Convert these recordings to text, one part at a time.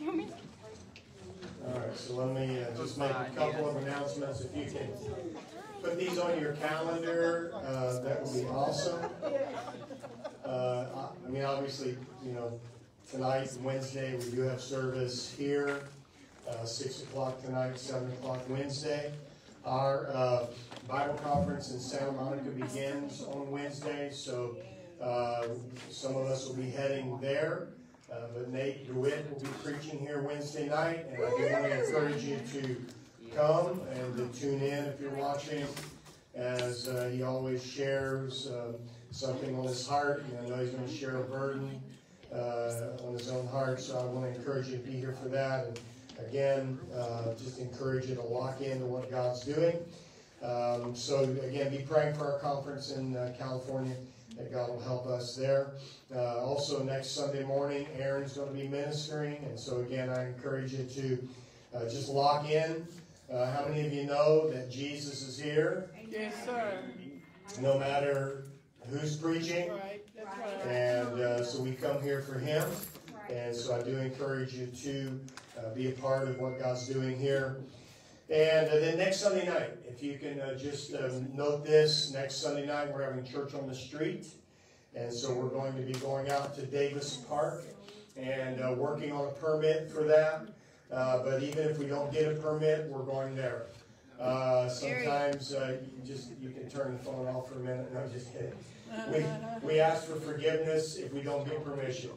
All right, so let me uh, just make a couple of announcements. If you can put these on your calendar, uh, that would be awesome. Uh, I mean, obviously, you know, tonight, Wednesday, we do have service here, uh, six o'clock tonight, seven o'clock Wednesday. Our uh, Bible conference in Santa Monica begins on Wednesday, so uh, some of us will be heading there. Uh, but Nate DeWitt will be preaching here Wednesday night, and I do want to encourage you to come and to tune in if you're watching, as uh, he always shares um, something on his heart, and I know he's going to share a burden uh, on his own heart. So I want to encourage you to be here for that. And again, uh, just encourage you to lock into what God's doing. Um, so again, be praying for our conference in uh, California that God will help us there. Uh, also, next Sunday morning, Aaron's going to be ministering, and so again, I encourage you to uh, just lock in. Uh, how many of you know that Jesus is here? Yes, sir. No matter who's preaching, Right. Right. and uh, so we come here for Him. And so I do encourage you to uh, be a part of what God's doing here. And uh, then next Sunday night, if you can uh, just um, note this, next Sunday night we're having church on the street. And so we're going to be going out to Davis Park and uh, working on a permit for that. Uh, but even if we don't get a permit, we're going there. Uh, sometimes uh, you just you can turn the phone off for a minute. No, just kidding. We, we ask for forgiveness if we don't get permission.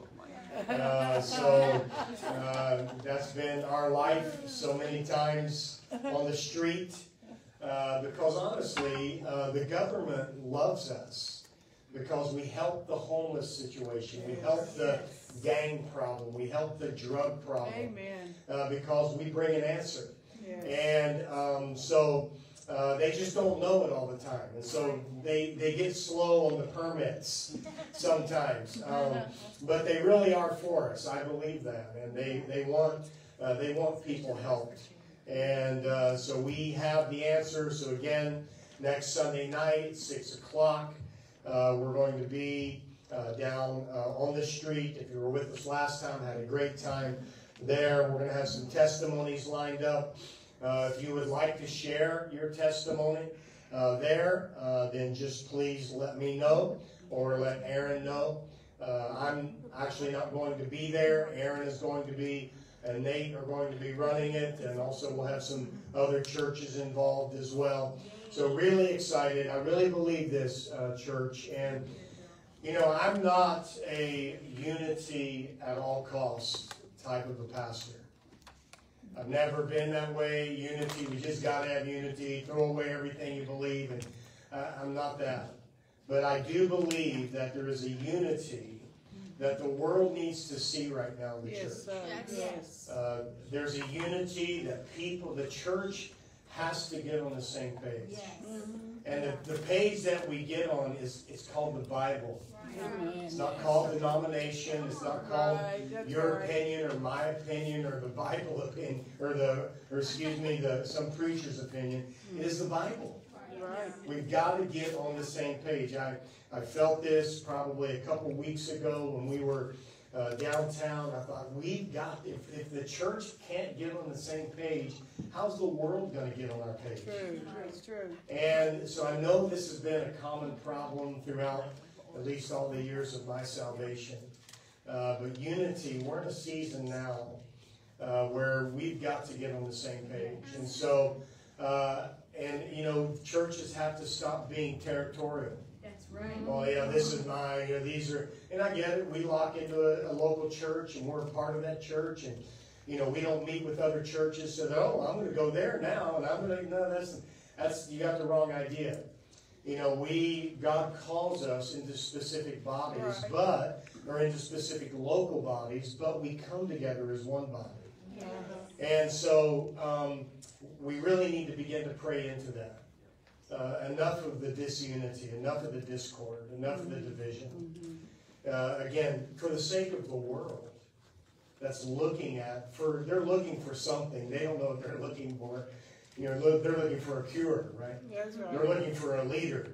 Uh, so uh, that's been our life so many times on the street. Uh, because honestly, uh, the government loves us because we help the homeless situation, we help the gang problem, we help the drug problem, Amen. uh, because we bring an answer. Yes. And um, so uh, they just don't know it all the time. And so they, they get slow on the permits sometimes. Um, but they really are for us. I believe that. And they, they, want, uh, they want people helped. And uh, so we have the answer. So again, next Sunday night, 6 o'clock, uh, we're going to be uh, down uh, on the street. If you were with us last time, had a great time there. We're going to have some testimonies lined up. Uh, if you would like to share your testimony uh, there, uh, then just please let me know or let Aaron know. Uh, I'm actually not going to be there. Aaron is going to be, and Nate are going to be running it, and also we'll have some other churches involved as well. So really excited. I really believe this, uh, church, and you know, I'm not a unity at all costs type of a pastor. I've never been that way. Unity, we just got to have unity. Throw away everything you believe, and uh, I'm not that. But I do believe that there is a unity that the world needs to see right now in the church. Yes, sir. Yes. Yes. Uh, there's a unity that people, the church, has to get on the same page. Yes, And the, the page that we get on is it's called the Bible. It's not called denomination. It's not called Right, your right. opinion or my opinion or the Bible opinion or the or excuse me the some preacher's opinion. It is the Bible. Right. We've got to get on the same page. I, I felt this probably a couple weeks ago when we were uh, downtown. I thought, we've got, if, if the church can't get on the same page, how's the world going to get on our page? True. It's true. And so I know this has been a common problem throughout at least all the years of my salvation. Uh, but unity, we're in a season now uh, where we've got to get on the same page. And so, uh, and you know, churches have to stop being territorial. That's right. Oh yeah, this is mine. You know, these are, and I get it. We lock into a, a local church, and we're a part of that church, and you know, we don't meet with other churches. So, oh, I'm going to go there now, and I'm going to. No, that's that's you got the wrong idea. You know, we God calls us into specific bodies, Right. but or into specific local bodies, but we come together as one body. Uh-huh. And so um, we really need to begin to pray into that. Uh, enough of the disunity, enough of the discord, enough of the division. Uh, again, for the sake of the world that's looking at, for they're looking for something. They don't know what they're looking for. You know, look- they're looking for a cure, right? That's They're looking for a leader.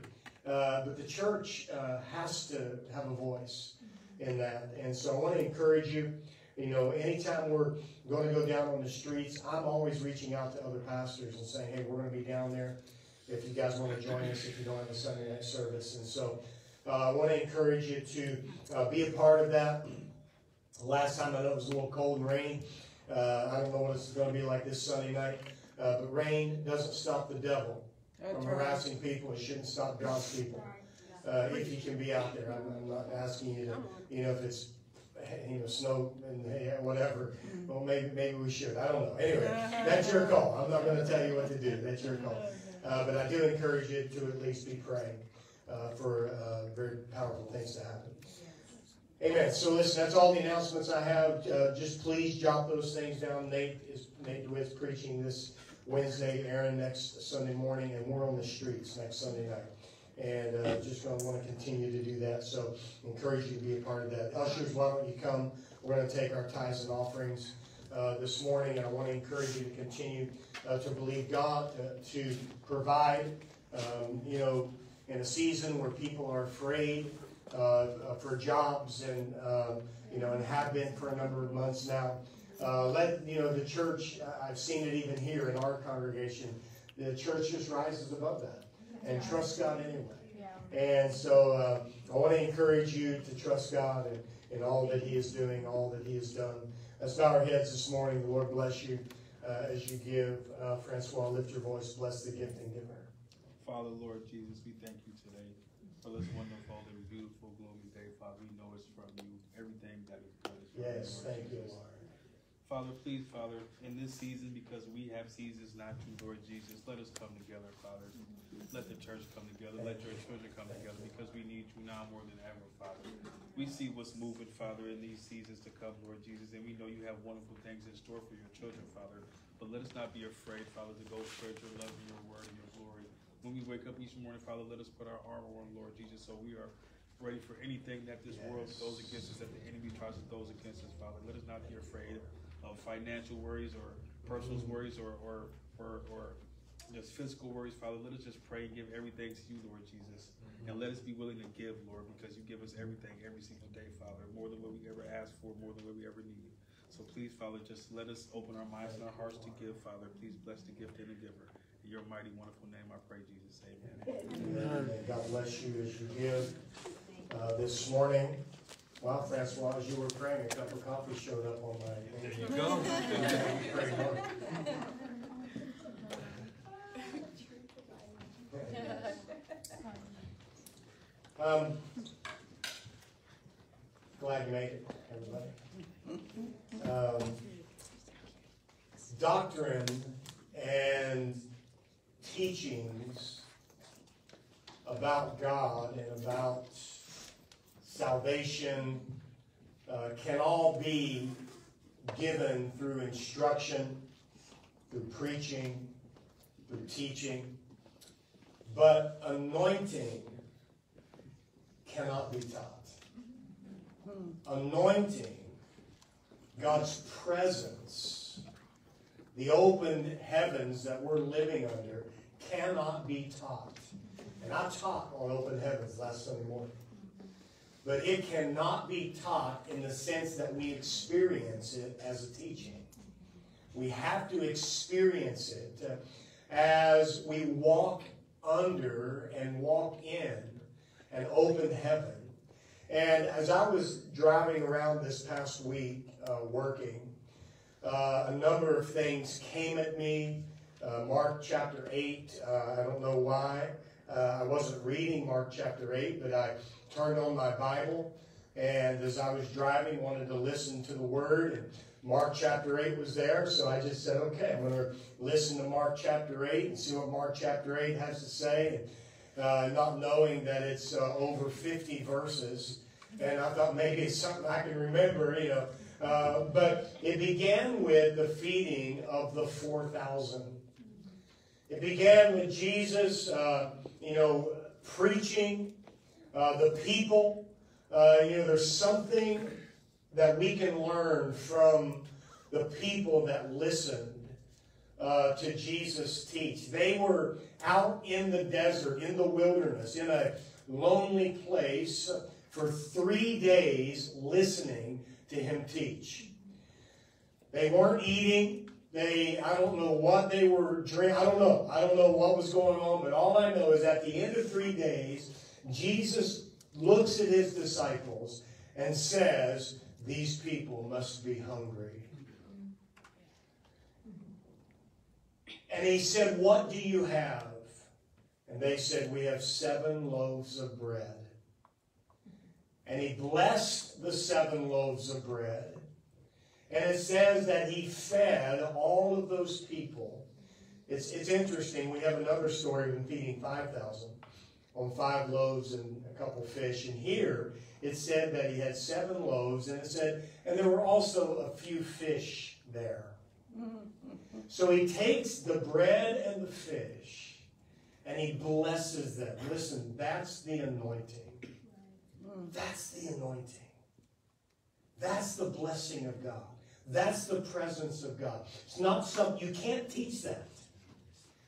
Uh, but the church uh, has to have a voice in that. And so I want to encourage you, you know, anytime we're going to go down on the streets, I'm always reaching out to other pastors and saying, hey, we're going to be down there if you guys want to join us, if you don't have a Sunday night service. And so uh, I want to encourage you to uh, be a part of that. Last time I know it was a little cold and rainy. Uh, I don't know what it's going to be like this Sunday night. Uh, but rain doesn't stop the devil That's from right. harassing people. It shouldn't stop God's people. Uh, if you can be out there, I'm, I'm not asking you to, you know, if it's, you know, snow and hey, whatever. Well, maybe, maybe we should. I don't know. Anyway, that's your call. I'm not going to tell you what to do. That's your call. Uh, but I do encourage you to at least be praying uh, for uh, very powerful things to happen. Amen. So listen, that's all the announcements I have. Uh, just please jot those things down. Nate is Nate DeWitt's preaching this Wednesday, Aaron next Sunday morning, and we're on the streets next Sunday night. And uh, just going to want to continue to do that. So encourage you to be a part of that. Ushers, why don't you come? We're going to take our tithes and offerings uh, this morning, and I want to encourage you to continue uh, to believe God to, to provide. Um, you know, in a season where people are afraid uh, uh, for jobs and um, you know and have been for a number of months now. Uh, let you know the church. I- I've seen it even here in our congregation. The church just rises above that and trusts God anyway. And so uh, I want to encourage you to trust God in, in all that He is doing, all that He has done. Let's bow our heads this morning. The Lord bless you uh, as you give. Uh, Francois, lift your voice. Bless the gifting giver. Father, Lord Jesus, we thank you today for this wonderful and beautiful glory day, Father. We know it's from you. Everything that is good is from Yes, you, Lord thank you, Lord. Father, please, Father, in this season, because we have seasons not to, Lord Jesus, let us come together, Father. Let the church come together. Let your children come together because we need you now more than ever, Father. We see what's moving, Father, in these seasons to come, Lord Jesus, and we know you have wonderful things in store for your children, Father. But let us not be afraid, Father, to go spread your love and your word and your glory. When we wake up each morning, Father, let us put our armor on, Lord Jesus, so we are ready for anything that this world Yes. goes against us, that the enemy tries to goes against us, Father. Let us not be afraid of financial worries or personal worries or, or, or, or just physical worries, Father. Let us just pray and give everything to you, Lord Jesus. And let us be willing to give, Lord, because you give us everything every single day, Father, more than what we ever ask for, more than what we ever need. So please, Father, just let us open our minds and our hearts to give, Father. Please bless the gift and the giver. In your mighty, wonderful name, I pray, Jesus. Amen. Amen. And God bless you as you give. Uh, this morning, wow, Francois, as you were praying, a cup of coffee showed up on my. There you go. Praise the Lord. Um, glad you made it, everybody. Um, doctrine and teachings about God and about salvation uh, can all be given through instruction, through preaching, through teaching. But anointing cannot be taught. Anointing, God's presence, the open heavens that we're living under, cannot be taught. And I taught on open heavens last Sunday morning. But it cannot be taught in the sense that we experience it as a teaching. We have to experience it uh, as we walk under and walk in an open heaven. And as I was driving around this past week uh, working, uh, a number of things came at me. Uh, Mark chapter 8, uh, I don't know why. Uh, I wasn't reading Mark chapter 8, but I turned on my Bible, and as I was driving, wanted to listen to the Word, and Mark chapter 8 was there, so I just said, okay, I'm going to listen to Mark chapter 8 and see what Mark chapter 8 has to say. And, uh, not knowing that it's uh, over 50 verses, And I thought maybe it's something I can remember, you know. Uh, but it began with the feeding of the 4,000. It began with Jesus, uh, you know, preaching, uh, the people. Uh, you know, there's something that we can learn from the people that listened uh, to Jesus teach. They were out in the desert, in the wilderness, in a lonely place for three days listening to him teach. They weren't eating. They, I don't know what they were drinking. I don't know. I don't know what was going on, but all I know is at the end of three days, Jesus looks at his disciples and says, These people must be hungry. And he said, What do you have? And they said, We have seven loaves of bread. And he blessed the seven loaves of bread. And it says that he fed all of those people. It's, it's interesting. We have another story of him feeding 5,000 on five loaves and a couple fish. And here it said that he had seven loaves, and it said, and there were also a few fish there. So he takes the bread and the fish and he blesses them. Listen, that's the anointing. That's the anointing. That's the blessing of God. That's the presence of God. It's not something, you can't teach that.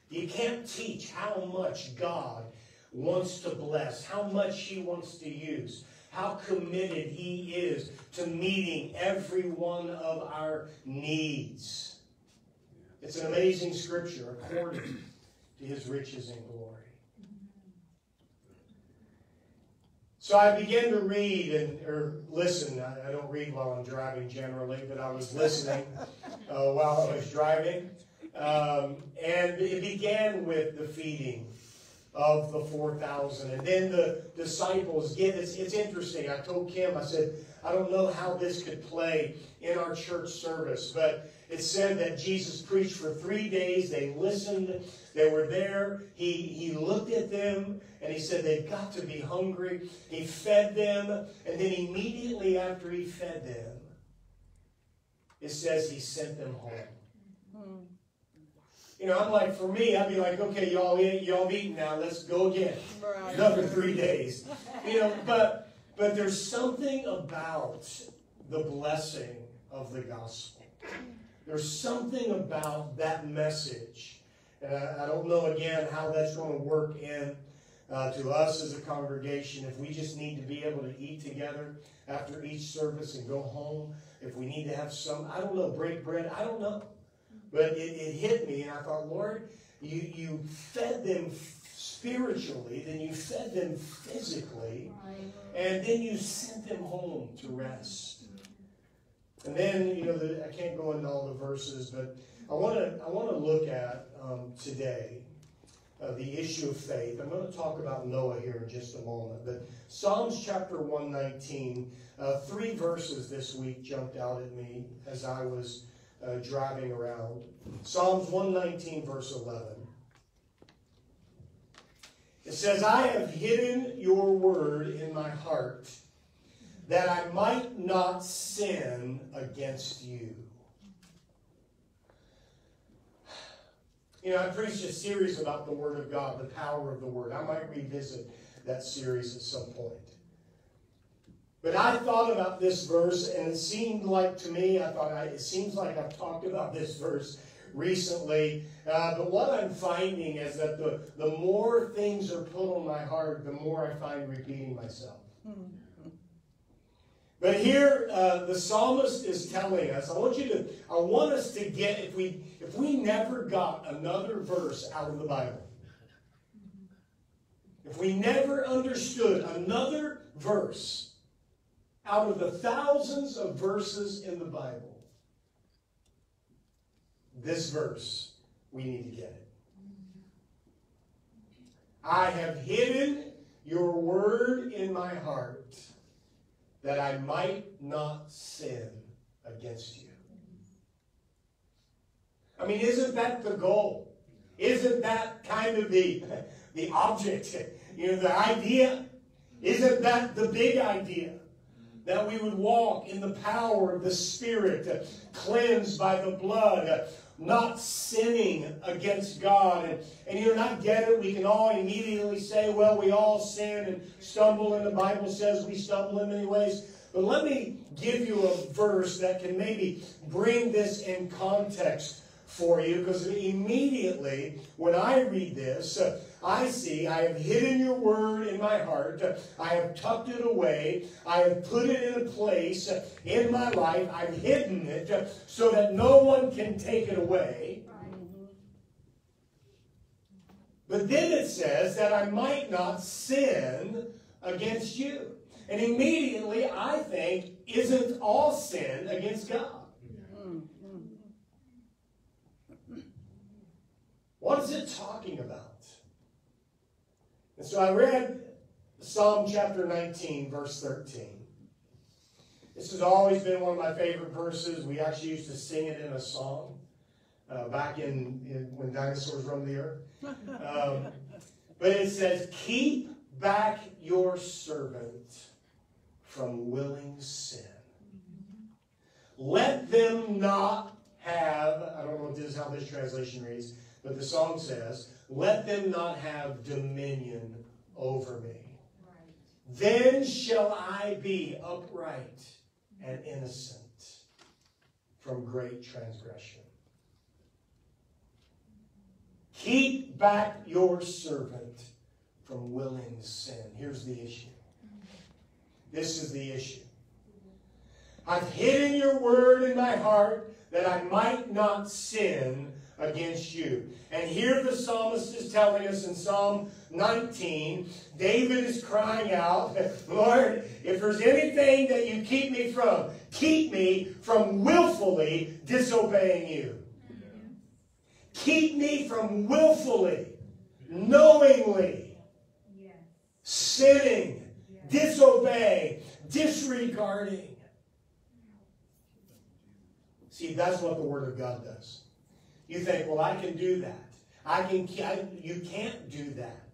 You can't teach how much God wants to bless, how much He wants to use, how committed He is to meeting every one of our needs. It's an amazing scripture according to His riches and glory. So I began to read and or listen. I, I don't read while I'm driving generally, but I was listening uh, while I was driving, um, and it began with the feeding of the four thousand, and then the disciples get. It's, it's interesting. I told Kim. I said I don't know how this could play in our church service, but it said that Jesus preached for three days. They listened. They were there. He, he looked at them and he said they've got to be hungry. He fed them. And then immediately after he fed them, it says he sent them home. You know, I'm like, for me, I'd be like, okay, y'all eat, y'all eaten now. Let's go again. Right. Another three days. You know, but but there's something about the blessing of the gospel. There's something about that message. And I, I don't know again how that's going to work in uh, to us as a congregation. If we just need to be able to eat together after each service and go home, if we need to have some, I don't know, break bread, I don't know. But it, it hit me, and I thought, Lord, you, you fed them spiritually, then you fed them physically, and then you sent them home to rest. And then, you know, the, I can't go into all the verses, but I want to I want to look at um, today uh, the issue of faith. I'm going to talk about Noah here in just a moment. But Psalms chapter 119, uh, three verses this week jumped out at me as I was uh, driving around. Psalms 119, verse 11. It says, I have hidden your word in my heart that I might not sin against you. You know, I preached a series about the Word of God, the power of the Word. I might revisit that series at some point. But I thought about this verse, and it seemed like to me, I thought, I, it seems like I've talked about this verse recently. Uh, but what I'm finding is that the, the more things are put on my heart, the more I find repeating myself. But here, uh, the psalmist is telling us. I want you to. I want us to get. If we if we never got another verse out of the Bible, if we never understood another verse out of the thousands of verses in the Bible, this verse we need to get it. I have hidden your word in my heart that I might not sin against you. I mean, isn't that the goal? Isn't that kind of the, the object? You know, the idea? Isn't that the big idea? that we would walk in the power of the Spirit, cleansed by the blood, not sinning against God. And, and you know, not get it, we can all immediately say, well, we all sin and stumble, and the Bible says we stumble in many ways. But let me give you a verse that can maybe bring this in context for you, because immediately when I read this, uh, I see I have hidden your word in my heart. Uh, I have tucked it away. I have put it in a place uh, in my life. I've hidden it uh, so that no one can take it away. But then it says that I might not sin against you. And immediately I think, isn't all sin against God? What is it talking about? And so I read Psalm chapter 19, verse 13. This has always been one of my favorite verses. We actually used to sing it in a song uh, back in, in, when dinosaurs roamed the earth. Um, but it says, Keep back your servant from willing sin. Let them not have, I don't know if this is how this translation reads, but the song says, Let them not have dominion over me. Then shall I be upright and innocent from great transgression. Keep back your servant from willing sin. Here's the issue. This is the issue. I've hidden your word in my heart that I might not sin against you. And here the psalmist is telling us in Psalm 19, David is crying out, Lord, if there's anything that you keep me from, keep me from willfully disobeying you. Keep me from willfully, knowingly sinning, disobeying, disregarding. See, that's what the Word of God does. You think, well, I can do that. I can. I, you can't do that.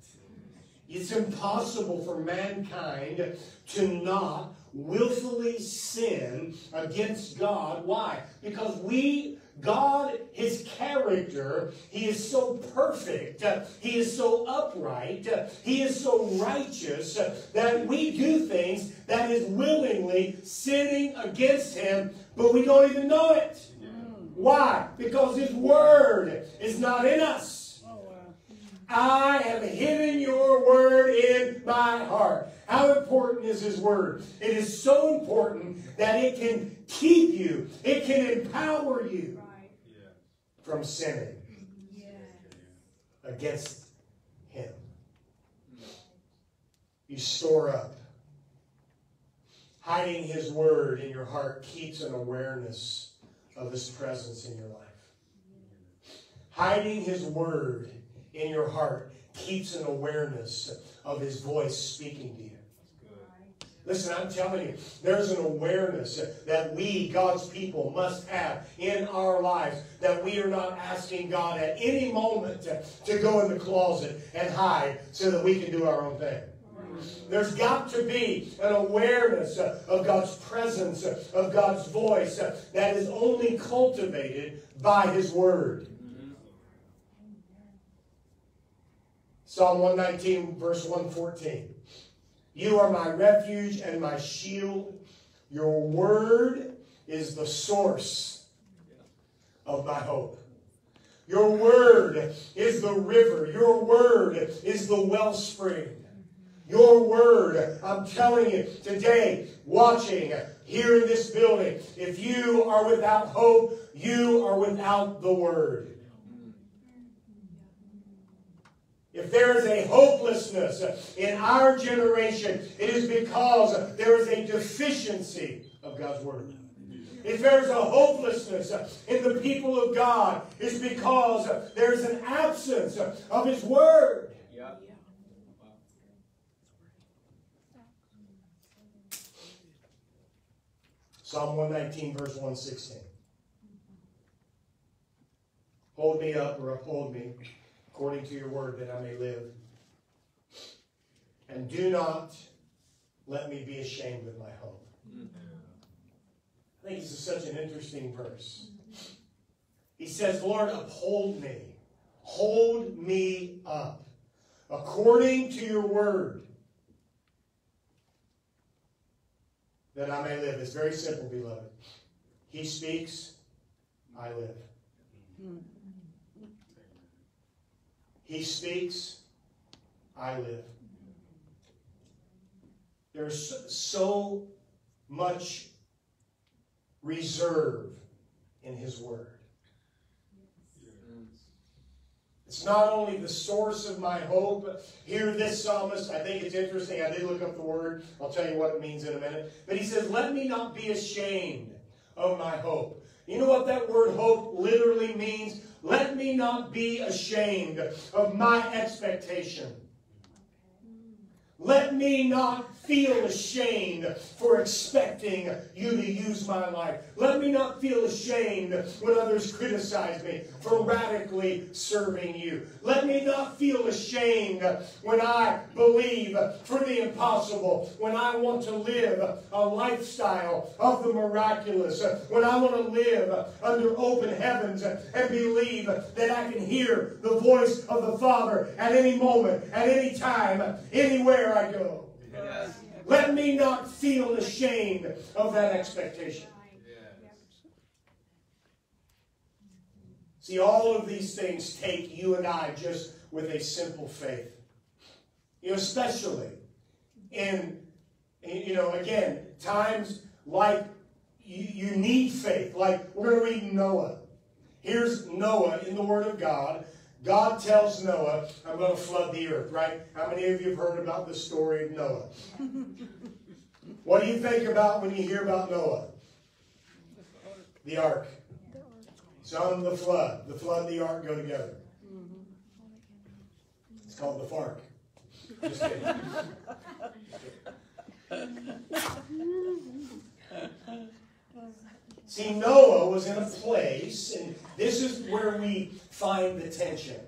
It's impossible for mankind to not willfully sin against God. Why? Because we, God, His character, He is so perfect, He is so upright, He is so righteous that we do things that is willingly sinning against Him, but we don't even know it. Why? Because His Word is not in us. I have hidden your word in my heart. How important is His word? It is so important that it can keep you, it can empower you from sinning against Him. You store up. Hiding His word in your heart keeps an awareness of His presence in your life. Hiding His word in your heart keeps an awareness of His voice speaking to you. Listen, I'm telling you, there's an awareness that we, God's people, must have in our lives that we are not asking God at any moment to, to go in the closet and hide so that we can do our own thing. There's got to be an awareness of God's presence, of God's voice that is only cultivated by His Word. Psalm 119, verse 114. You are my refuge and my shield. Your word is the source of my hope. Your word is the river. Your word is the wellspring. Your word, I'm telling you today, watching here in this building, if you are without hope, you are without the word. If there is a hopelessness in our generation, it is because there is a deficiency of God's Word. If there's a hopelessness in the people of God, it's because there's an absence of His Word. Psalm 119, verse 116. Hold me up or uphold me according to your word, that I may live. And do not let me be ashamed of my hope. I think this is such an interesting verse. He says, Lord, uphold me. Hold me up according to your word that I may live. It's very simple, beloved. He speaks, I live. He speaks, I live. There's so much reserve in His Word. It's not only the source of my hope. Here, this psalmist, I think it's interesting. I did look up the word. I'll tell you what it means in a minute. But he says, Let me not be ashamed of my hope. You know what that word hope literally means? Let me not be ashamed of my expectation. Let me not feel ashamed for expecting you to use my life. Let me not feel ashamed when others criticize me for radically serving you. Let me not feel ashamed when I believe for the impossible, when I want to live a lifestyle of the miraculous, when I want to live under open heavens and believe that I can hear the voice of the Father at any moment, at any time, anywhere I go. Let me not feel ashamed of that expectation. See, all of these things take you and I just with a simple faith. You know, especially in, you know, again, times like you, you need faith. Like we're going to read Noah. Here's Noah in the Word of God. God tells Noah, I'm going to flood the earth, right? How many of you have heard about the story of Noah? what do you think about when you hear about Noah? The ark. Some the flood. The flood and the ark go together. Mm-hmm. It's called the fark. Just kidding. See, Noah was in a place, and this is where we find the tension.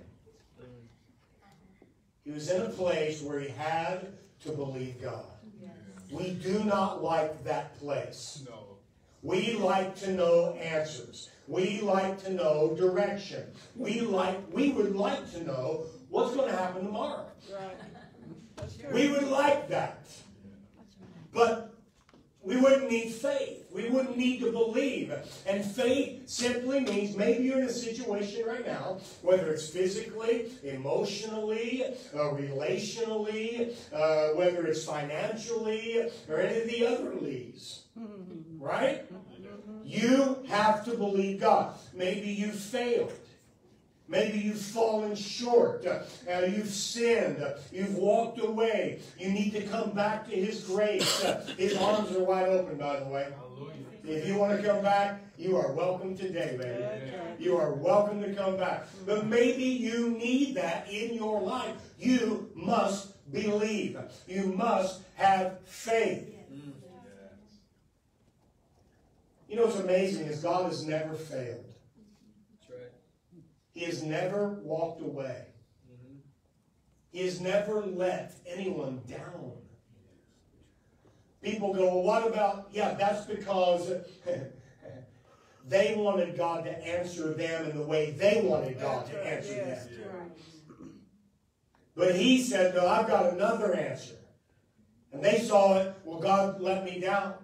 He was in a place where he had to believe God. We do not like that place. No. We like to know answers. We like to know direction. We like we would like to know what's going to happen tomorrow. Right. We would like that. But we wouldn't need faith. We wouldn't need to believe. And faith simply means maybe you're in a situation right now, whether it's physically, emotionally, uh, relationally, uh, whether it's financially, or any of the other leads. Right? You have to believe God. Maybe you failed. Maybe you've fallen short. Uh, uh, you've sinned. Uh, you've walked away. You need to come back to His grace. Uh, His arms are wide open, by the way. If you want to come back, you are welcome today, baby. You are welcome to come back. But maybe you need that in your life. You must believe. You must have faith. You know what's amazing is God has never failed. He has never walked away. He has never let anyone down. People go, well, what about, yeah, that's because they wanted God to answer them in the way they wanted God to answer them. But he said, no, I've got another answer. And they saw it, well, God let me down.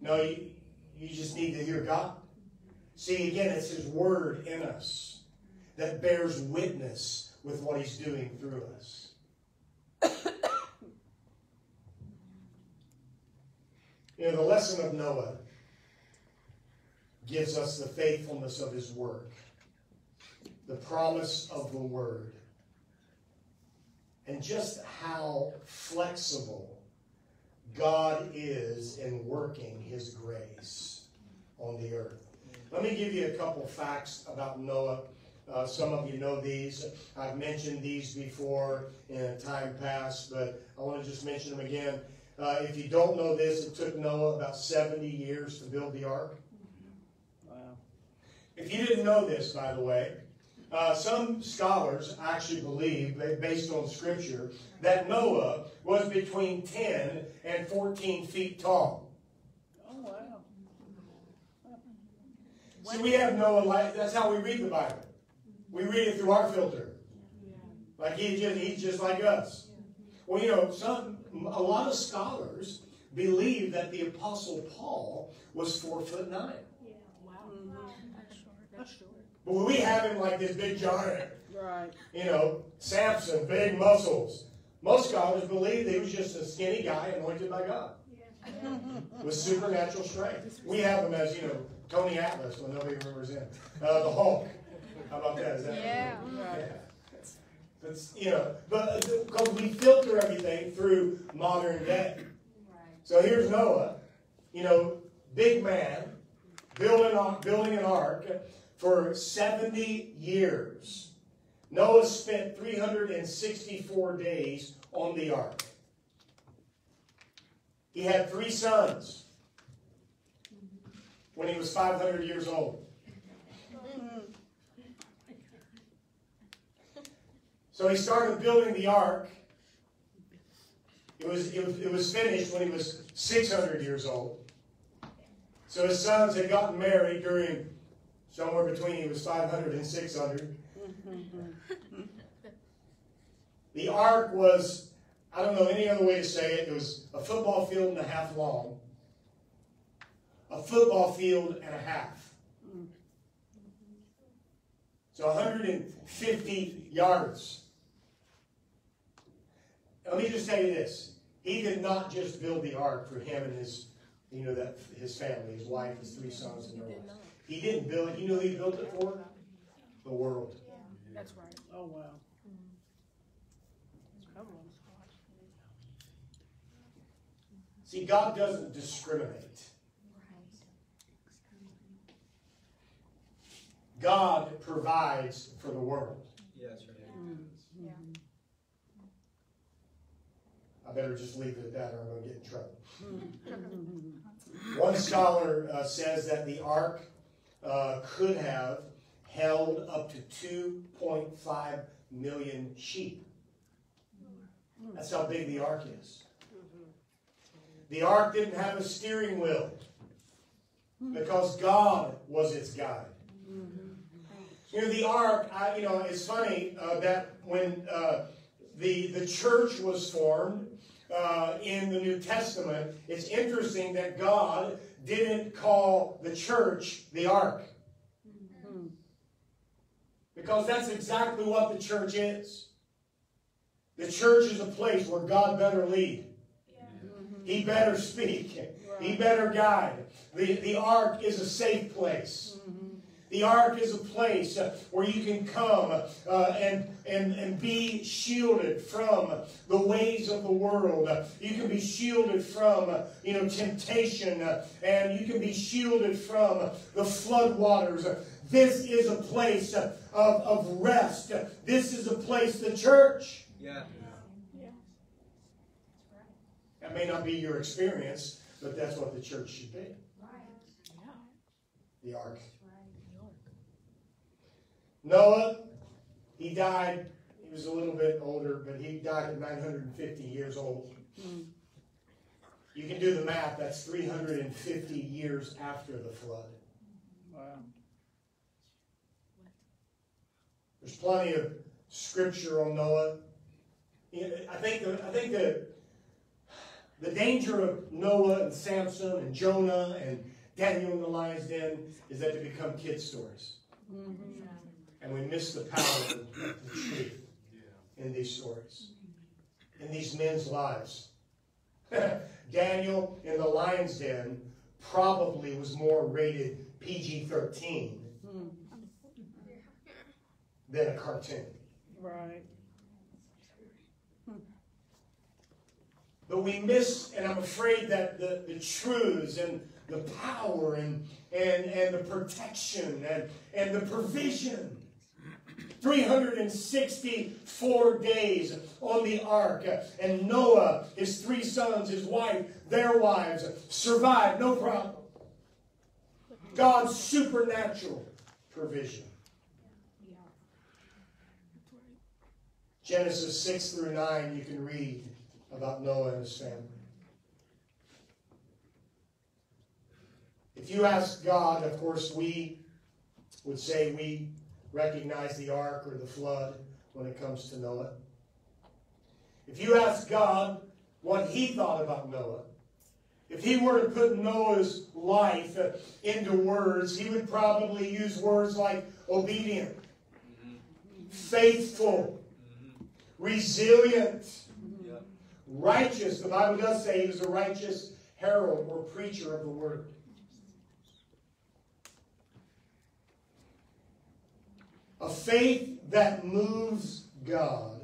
No, you, you just need to hear God. See, again, it's his word in us that bears witness with what he's doing through us. you know, the lesson of Noah gives us the faithfulness of his work, the promise of the word and just how flexible God is in working his grace on the earth. Let me give you a couple facts about Noah. Uh, some of you know these. I've mentioned these before in time past, but I want to just mention them again. Uh, if you don't know this, it took Noah about 70 years to build the ark. Wow. If you didn't know this, by the way, uh, some scholars actually believe, based on scripture, that Noah was between 10 and 14 feet tall. Oh, wow. See, we have Noah, like, that's how we read the Bible. We read it through our filter. Like he just he's just like us. Well, you know, some a lot of scholars believe that the apostle Paul was four foot nine. Yeah, wow. That's short. But we have him like this big giant, Right. you know, Samson, big muscles. Most scholars believe he was just a skinny guy anointed by God with supernatural strength. We have him as, you know, Tony Atlas when nobody remembers him. Uh, the Hulk. How about that? Is that Yeah. Right. Mm. Yeah. That's, you know, but uh, because we filter everything through modern day. So here's Noah, you know, big man, building, ar- building an ark for 70 years. Noah spent 364 days on the ark. He had three sons when he was 500 years old. Mm-hmm. So he started building the ark. It was, it was, it was finished when he was 600 years old. So his sons had gotten married during somewhere between he was 500 and 600. The ark was, I don't know any other way to say it, it was a football field and a half long. A football field and a half. Mm. So 150 yards. Let me just tell you this. He did not just build the ark for him and his, you know, that his family, his wife, his three sons, and their wives. He didn't build it. You know who he built it for? The world. That's right. Oh, wow. Come on. See, God doesn't discriminate. God provides for the world. Yeah, that's right. I better just leave it at that or I'm going to get in trouble. One scholar uh, says that the ark uh, could have held up to 2.5 million sheep. That's how big the ark is. The ark didn't have a steering wheel because God was its guide. You know, the ark, I, you know, it's funny uh, that when uh, the, the church was formed uh, in the New Testament, it's interesting that God didn't call the church the ark. Because that's exactly what the church is. The church is a place where God better lead. He better speak. He better guide. The, the ark is a safe place. The ark is a place uh, where you can come uh, and, and, and be shielded from the ways of the world. You can be shielded from, you know, temptation, uh, and you can be shielded from the flood waters. Uh, This is a place uh, of, of rest. This is a place, the church. Yeah. That may not be your experience, but that's what the church should be. Right. Yeah. The ark. Noah, he died, he was a little bit older, but he died at 950 years old. Hmm. You can do the math, that's 350 years after the flood. Wow. There's plenty of scripture on Noah. I think the, I think the the danger of Noah and Samson and Jonah and Daniel in the lion's den is that they become kid stories, mm-hmm. And we miss the power of the truth in these stories, in these men's lives. Daniel in the lion's den probably was more rated PG-13 than a cartoon. Right. But we miss, and I'm afraid that the, the truths and the power and, and, and the protection and, and the provision. 364 days on the ark. And Noah, his three sons, his wife, their wives survived, no problem. God's supernatural provision. Genesis 6 through 9, you can read about Noah and his family. If you ask God, of course, we would say we recognize the ark or the flood when it comes to Noah. If you ask God what he thought about Noah, if he were to put Noah's life into words, he would probably use words like obedient, faithful, resilient, righteous. The Bible does say he was a righteous herald or preacher of the word. A faith that moves God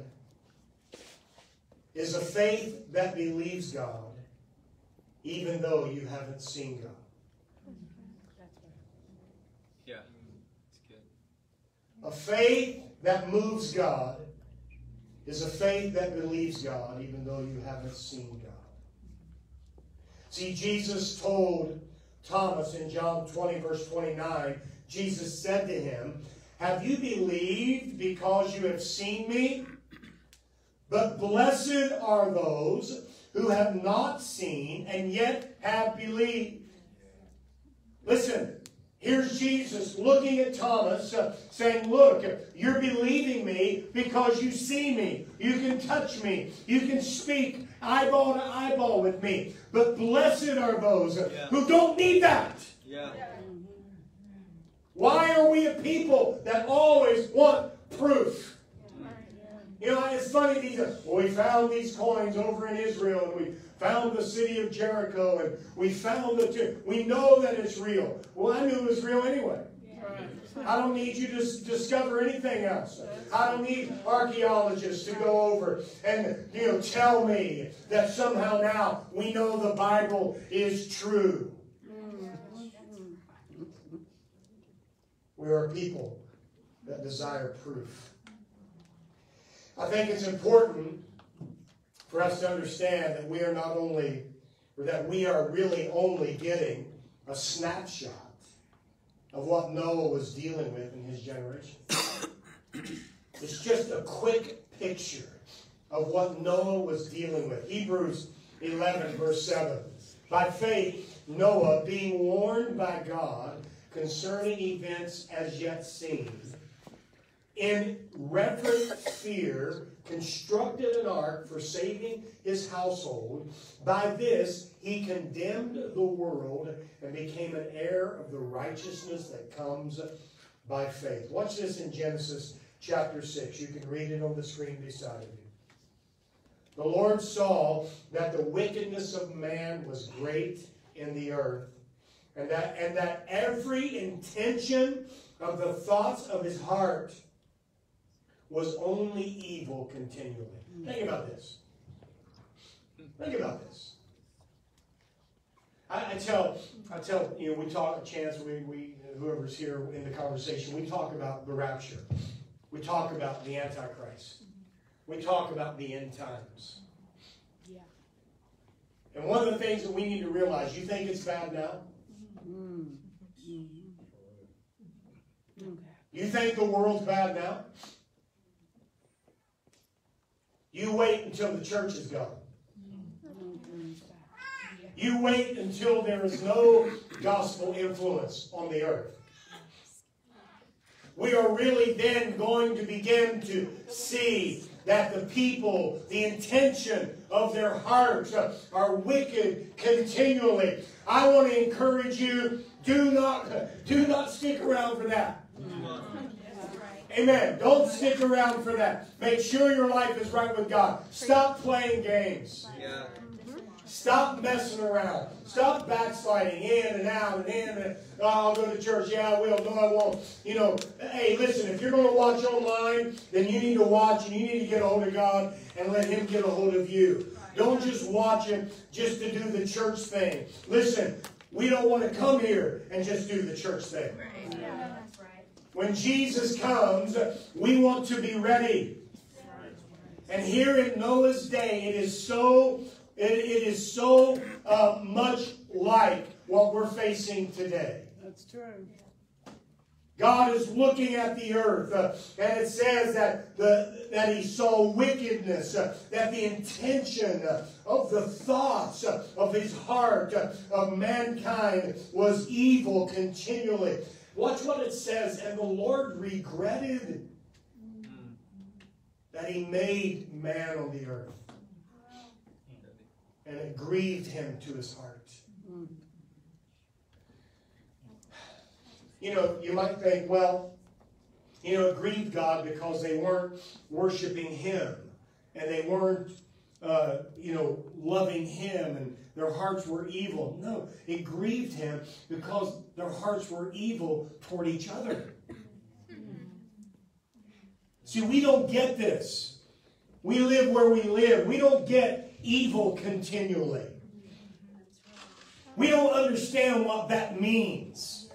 is a faith that believes God, even though you haven't seen God. Yeah. It's good. A faith that moves God is a faith that believes God, even though you haven't seen God. See, Jesus told Thomas in John 20, verse 29, Jesus said to him, Have you believed because you have seen me? But blessed are those who have not seen and yet have believed. Listen, here's Jesus looking at Thomas, uh, saying, Look, you're believing me because you see me. You can touch me. You can speak eyeball to eyeball with me. But blessed are those Yeah. who don't need that. Yeah. Why are we a people that always want proof? You know, it's funny, these, well, we found these coins over in Israel, and we found the city of Jericho, and we found the, we know that it's real. Well, I knew it was real anyway. I don't need you to discover anything else. I don't need archaeologists to go over and, you know, tell me that somehow now we know the Bible is true. We are a people that desire proof. I think it's important for us to understand that we are not only, or that we are really only getting a snapshot of what Noah was dealing with in his generation. It's just a quick picture of what Noah was dealing with. Hebrews 11, verse 7. By faith, Noah, being warned by God concerning events as yet seen, in reverent fear, constructed an ark for saving his household. By this, he condemned the world and became an heir of the righteousness that comes by faith. Watch this in Genesis chapter 6. You can read it on the screen beside of you. The Lord saw that the wickedness of man was great in the earth, and that, and that every intention of the thoughts of his heart was only evil continually. Think about this. Think about this. I, I tell, I tell, you know, we talk, a Chance, we, we, whoever's here in the conversation, we talk about the rapture. We talk about the Antichrist. We talk about the end times. Yeah. And one of the things that we need to realize, you think it's bad now? Mm. You think the world's bad now? You wait until the church is gone. You wait until there is no gospel influence on the earth. We are really then going to begin to see that the people, the intention of their hearts are wicked continually. I want to encourage you, do not, do not stick around for that. Amen. Don't stick around for that. Make sure your life is right with God. Stop playing games. Yeah. Stop messing around. Stop backsliding in and out and in and oh, I'll go to church. Yeah, I will. No, I won't. You know, hey, listen, if you're going to watch online, then you need to watch and you need to get a hold of God and let Him get a hold of you. Don't just watch it just to do the church thing. Listen, we don't want to come here and just do the church thing. Yeah. When Jesus comes, we want to be ready. And here in Noah's day, it is so it, it is so uh, much like what we're facing today. That's true. God is looking at the earth, uh, and it says that the that He saw wickedness, uh, that the intention uh, of the thoughts uh, of His heart uh, of mankind was evil continually. Watch what it says. And the Lord regretted Mm. that he made man on the earth. And it grieved him to his heart. You know, you might think, well, you know, it grieved God because they weren't worshiping him and they weren't, uh, you know, loving him and their hearts were evil. No, it grieved him because their hearts were evil toward each other. See, we don't get this. We live where we live. We don't get evil continually. We don't understand what that means.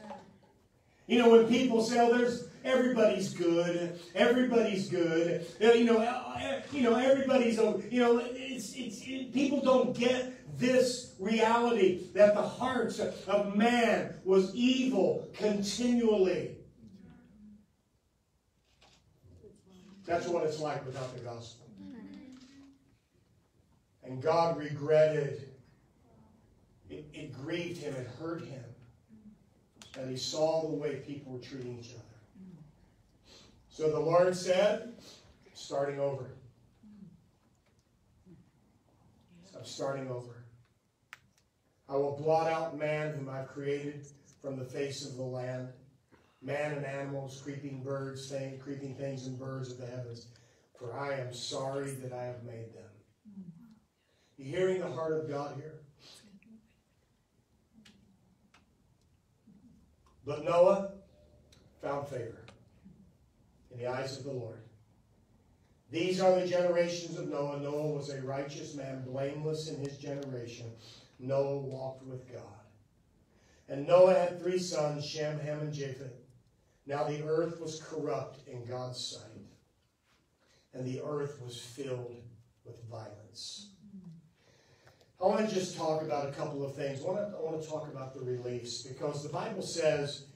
You know, when people say, "Oh, there's everybody's good, everybody's good," uh, you know, uh, you know, everybody's, you know, it's it's it, people don't get this reality that the hearts of man was evil continually. That's what it's like without the gospel. And God regretted, it, it grieved him, it hurt him that he saw the way people were treating each other. So the Lord said, starting over. I'm starting over. I will blot out man whom I've created from the face of the land, man and animals, creeping birds, thing, creeping things and birds of the heavens, for I am sorry that I have made them. You hearing the heart of God here? But Noah found favor in the eyes of the Lord. These are the generations of Noah. Noah was a righteous man, blameless in his generation. Noah walked with God. And Noah had three sons, Shem, Ham, and Japheth. Now the earth was corrupt in God's sight, and the earth was filled with violence. I want to just talk about a couple of things. I want to, I want to talk about the release because the Bible says,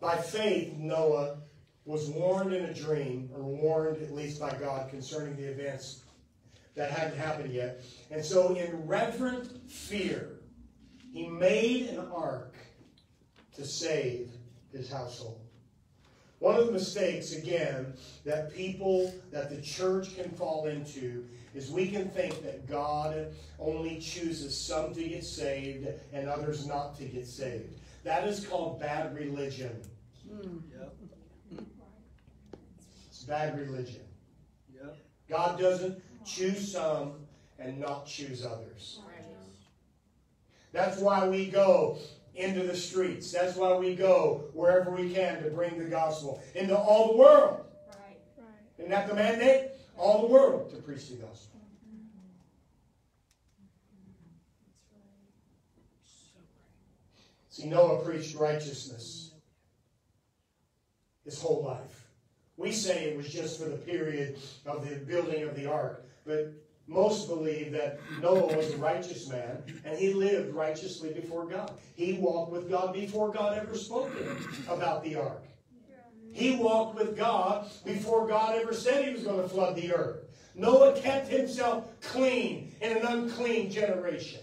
by faith, Noah was warned in a dream, or warned at least by God concerning the events that hadn't happened yet. And so, in reverent fear, he made an ark to save his household. One of the mistakes, again, that people, that the church can fall into is we can think that God only chooses some to get saved and others not to get saved. That is called bad religion. Yep. It's bad religion. Yep. God doesn't choose some and not choose others. That's why we go into the streets. That's why we go wherever we can to bring the gospel into all the world. Right. Isn't that the mandate? All the world to preach the gospel. See, Noah preached righteousness his whole life. We say it was just for the period of the building of the ark, but most believe that Noah was a righteous man and he lived righteously before God. He walked with God before God ever spoke about the ark. He walked with God before God ever said he was going to flood the earth. Noah kept himself clean in an unclean generation.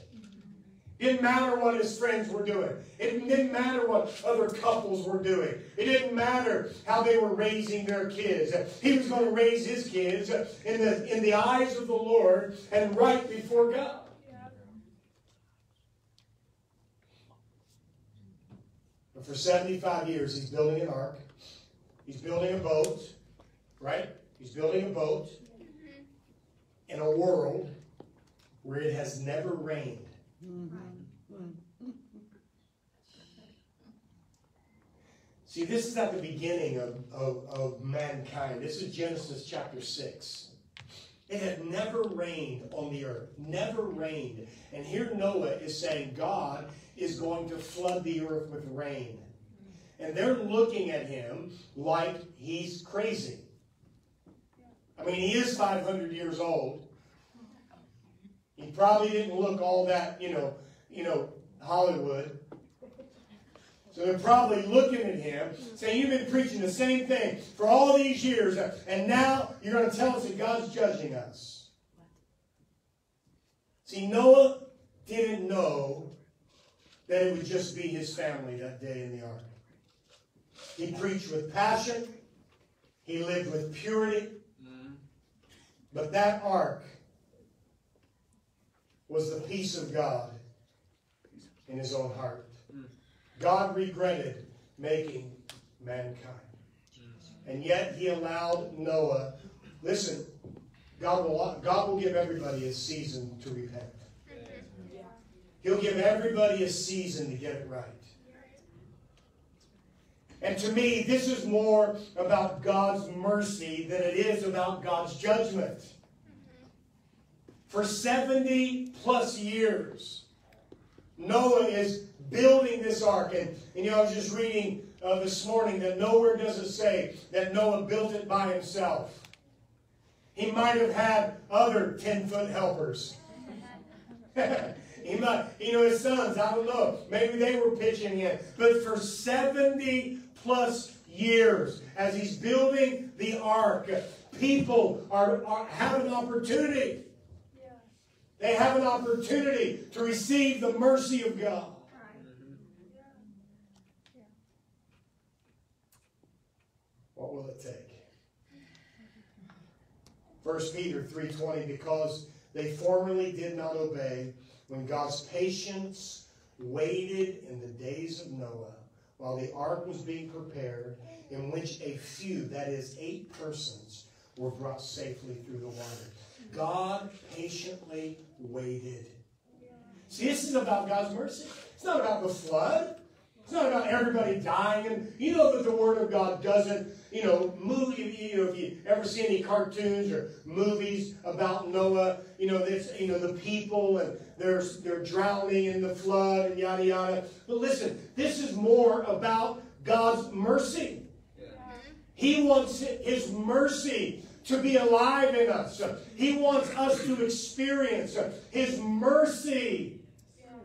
Didn't matter what his friends were doing. It didn't matter what other couples were doing. It didn't matter how they were raising their kids. He was going to raise his kids in the, in the eyes of the Lord and right before God. But for 75 years, he's building an ark. He's building a boat, right? He's building a boat mm-hmm. in a world where it has never rained. Mm-hmm. See, this is at the beginning of, of, of mankind. This is Genesis chapter 6. It had never rained on the earth, never rained. And here Noah is saying God is going to flood the earth with rain. And they're looking at him like he's crazy. I mean, he is 500 years old. He probably didn't look all that, you know, you know, Hollywood. So they're probably looking at him, saying, You've been preaching the same thing for all these years, and now you're going to tell us that God's judging us. See, Noah didn't know that it would just be his family that day in the ark. He preached with passion. He lived with purity. But that ark was the peace of God in his own heart. God regretted making mankind. And yet he allowed Noah, listen, God will, God will give everybody a season to repent. He'll give everybody a season to get it right. And to me, this is more about God's mercy than it is about God's judgment. For 70 plus years, Noah is building this ark. And, and you know, I was just reading uh, this morning that nowhere does it say that Noah built it by himself. He might have had other 10 foot helpers. he might, you know, his sons, I don't know. Maybe they were pitching in. But for 70 plus years, as he's building the ark, people are, are have an opportunity. They have an opportunity to receive the mercy of God. What will it take? 1 Peter 3.20, because they formerly did not obey when God's patience waited in the days of Noah while the ark was being prepared, in which a few, that is, eight persons, were brought safely through the water. God patiently waited. See, this is about God's mercy. It's not about the flood. It's not about everybody dying. And you know that the Word of God doesn't, you know, move. You know, if you ever see any cartoons or movies about Noah, you know, this, you know, the people and they're they're drowning in the flood and yada yada. But listen, this is more about God's mercy. He wants His mercy to be alive in us. He wants us to experience His mercy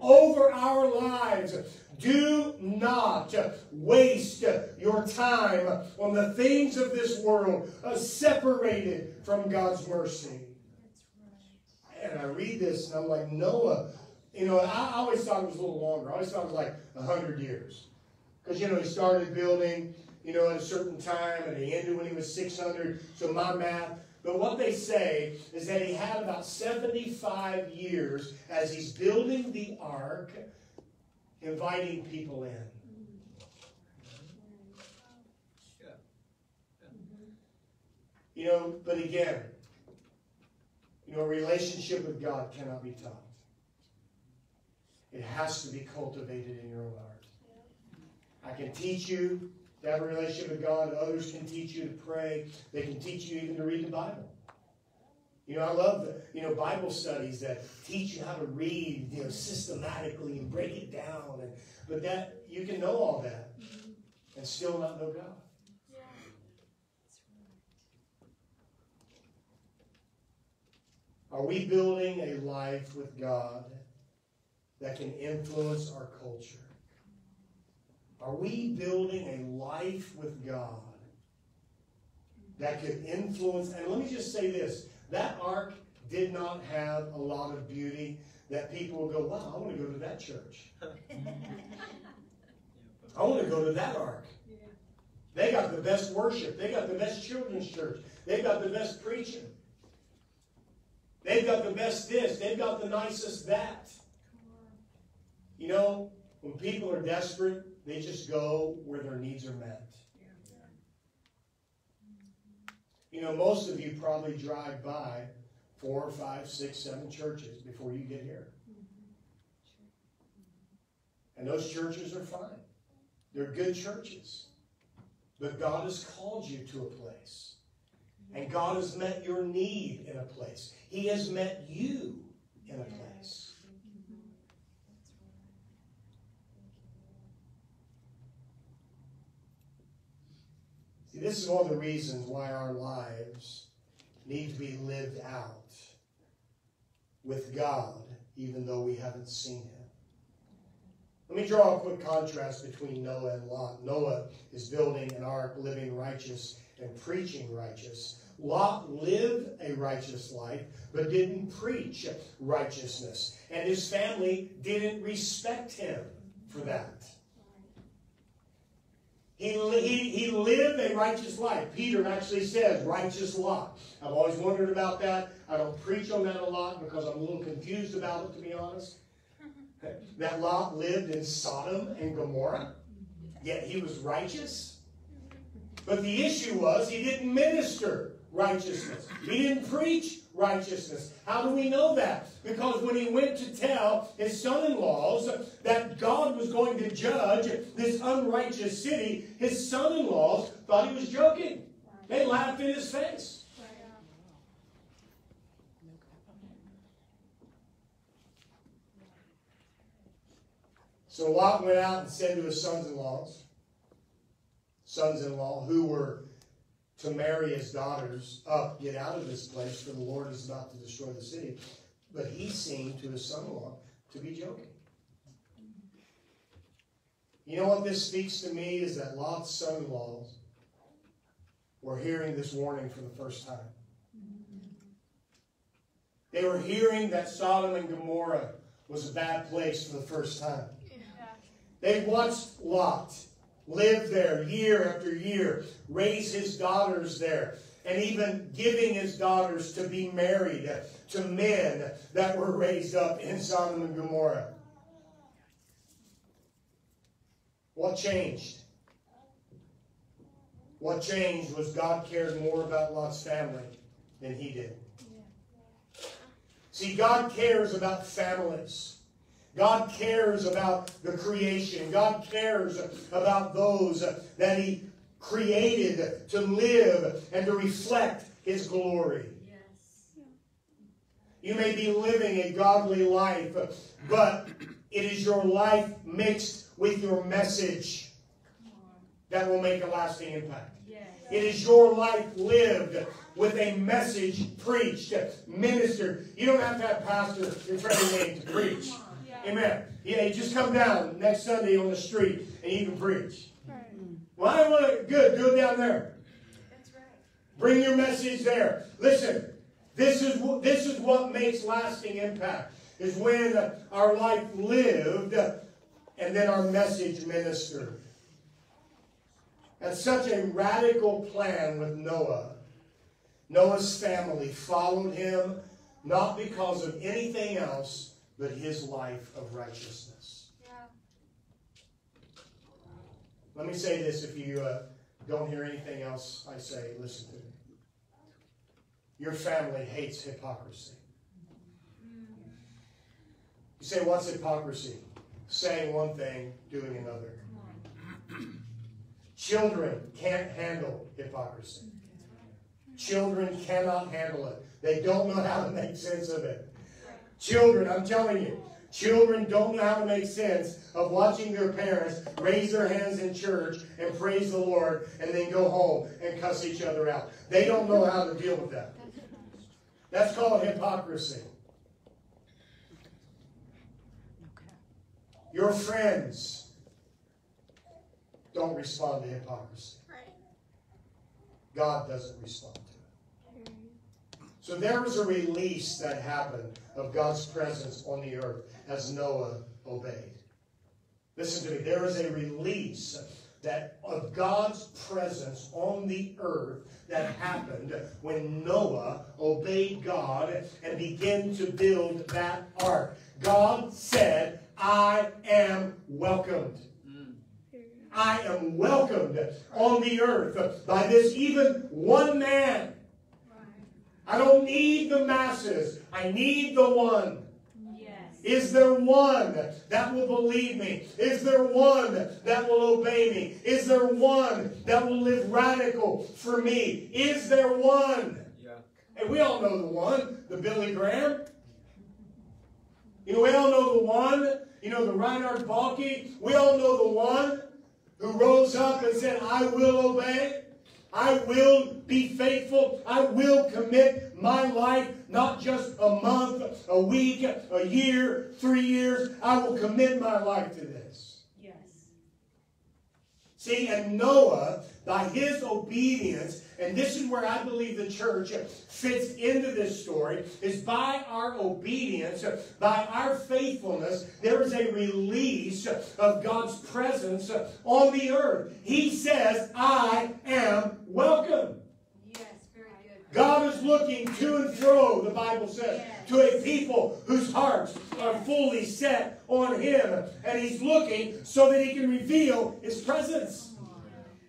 over our lives. Do not waste your time on the things of this world uh, separated from God's mercy. And I read this and I'm like, Noah, you know, I always thought it was a little longer. I always thought it was like 100 years. Because, you know, he started building, you know, at a certain time and he ended when he was 600. So my math. But what they say is that he had about 75 years as he's building the ark inviting people in. You know, but again, you know, a relationship with God cannot be taught. It has to be cultivated in your own heart. I can teach you to have a relationship with God. Others can teach you to pray. They can teach you even to read the Bible. You know, I love the, you know, Bible studies that teach you how to read, you know, systematically and break it down. And, but that, you can know all that and still not know God. Are we building a life with God that can influence our culture? Are we building a life with God that could influence? And let me just say this that ark did not have a lot of beauty that people will go, wow, I want to go to that church. I want to go to that ark. They got the best worship. They got the best children's church. They got the best preaching. They've got the best this. They've got the nicest that. You know, when people are desperate, they just go where their needs are met. You know, most of you probably drive by four, five, six, seven churches before you get here. And those churches are fine. They're good churches. But God has called you to a place. And God has met your need in a place. He has met you in a place. See, this is one of the reasons why our lives need to be lived out with God, even though we haven't seen Him. Let me draw a quick contrast between Noah and Lot. Noah is building an ark, living righteous and preaching righteous. Lot lived a righteous life, but didn't preach righteousness. And his family didn't respect him for that. He, he, he lived a righteous life. Peter actually says, righteous Lot. I've always wondered about that. I don't preach on that a lot because I'm a little confused about it, to be honest. That Lot lived in Sodom and Gomorrah, yet he was righteous. But the issue was he didn't minister righteousness. He didn't preach righteousness. How do we know that? Because when he went to tell his son-in-laws that God was going to judge this unrighteous city, his son-in-laws thought he was joking. They laughed in his face. So Lot went out and said to his sons-in-laws, sons-in-law, who were to marry his daughters, up, get out of this place, for the Lord is about to destroy the city. But he seemed to his son-in-law to be joking. You know what this speaks to me is that Lot's son-in-laws were hearing this warning for the first time. They were hearing that Sodom and Gomorrah was a bad place for the first time. They watched Lot live there year after year, raise his daughters there, and even giving his daughters to be married to men that were raised up in Sodom and Gomorrah. What changed? What changed was God cared more about Lot's family than he did. See, God cares about families. God cares about the creation. God cares about those that He created to live and to reflect His glory. Yes. You may be living a godly life, but it is your life mixed with your message that will make a lasting impact. Yes. It is your life lived with a message preached, ministered. You don't have to have pastor in front of to preach. Come on. Yeah. Amen. Yeah, you just come down next Sunday on the street and you can preach. Right. Well, I want to, good, do it down there. That's right. Bring your message there. Listen, this is, this is what makes lasting impact, is when our life lived and then our message ministered. That's such a radical plan with Noah. Noah's family followed him not because of anything else but his life of righteousness. Yeah. Let me say this if you uh, don't hear anything else I say, listen to me. Your family hates hypocrisy. You say, what's hypocrisy? Saying one thing, doing another. Children can't handle hypocrisy. Children cannot handle it. They don't know how to make sense of it. Children, I'm telling you, children don't know how to make sense of watching their parents raise their hands in church and praise the Lord and then go home and cuss each other out. They don't know how to deal with that. That's called hypocrisy. Your friends don't respond to hypocrisy. God doesn't respond to it. So there was a release that happened of God's presence on the earth as Noah obeyed. Listen to me. There is a release that of God's presence on the earth that happened when Noah obeyed God and began to build that ark. God said, I am welcomed. Mm. I am welcomed on the earth by this even one man. Right. I don't need the masses. I need the one. Yes. Is there one that will believe me? Is there one that will obey me? Is there one that will live radical for me? Is there one? Yeah. And we all know the one, the Billy Graham. You know, we all know the one, you know, the Reinhard Bonnke. We all know the one who rose up and said, I will obey. I will be faithful. I will commit my life, not just a month, a week, a year, three years. I will commit my life to this. Yes. See, and Noah by his obedience, and this is where I believe the church fits into this story, is by our obedience, by our faithfulness, there is a release of God's presence on the earth. He says, I am welcome. Yes, very good. God is looking to and fro, the Bible says, to a people whose hearts are fully set on Him. And He's looking so that He can reveal His presence.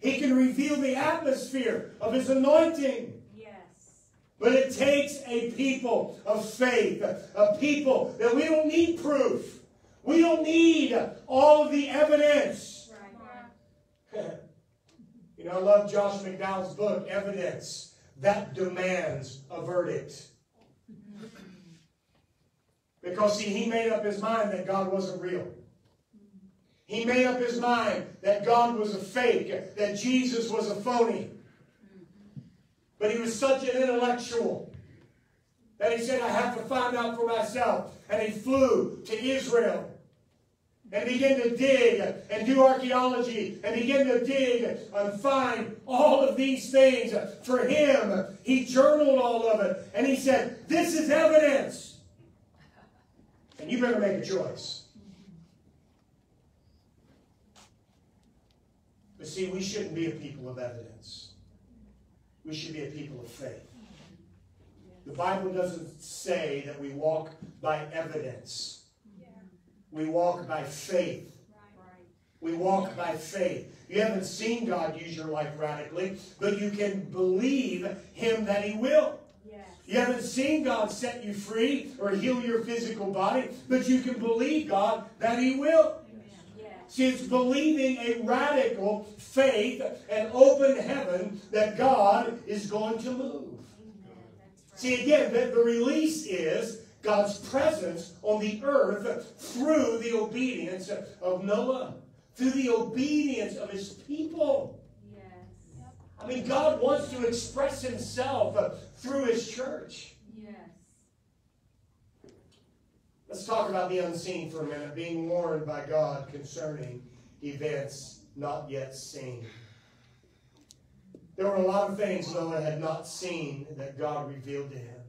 He can reveal the atmosphere of His anointing. Yes. But it takes a people of faith, a people that we don't need proof. We don't need all of the evidence. Right. You know, I love Josh McDowell's book, Evidence, that demands a verdict. Mm-hmm. Because, see, he made up his mind that God wasn't real. He made up his mind that God was a fake, that Jesus was a phony. But he was such an intellectual that he said, I have to find out for myself. And he flew to Israel and began to dig and do archaeology and begin to dig and find all of these things. For him, he journaled all of it. And he said, This is evidence. And you better make a choice. But see, we shouldn't be a people of evidence. We should be a people of faith. The Bible doesn't say that we walk by evidence. We walk by faith. We walk by faith. You haven't seen God use your life radically, but you can believe Him that He will. You haven't seen God set you free or heal your physical body, but you can believe God that He will. It's believing a radical faith and open heaven that God is going to move. Amen. That's right. See, again, that the release is God's presence on the earth through the obedience of Noah, through the obedience of his people. Yes. I mean, God wants to express himself through his church. Yes. Let's talk about the unseen for a minute, being warned by God concerning events not yet seen. There were a lot of things Noah had not seen that God revealed to him.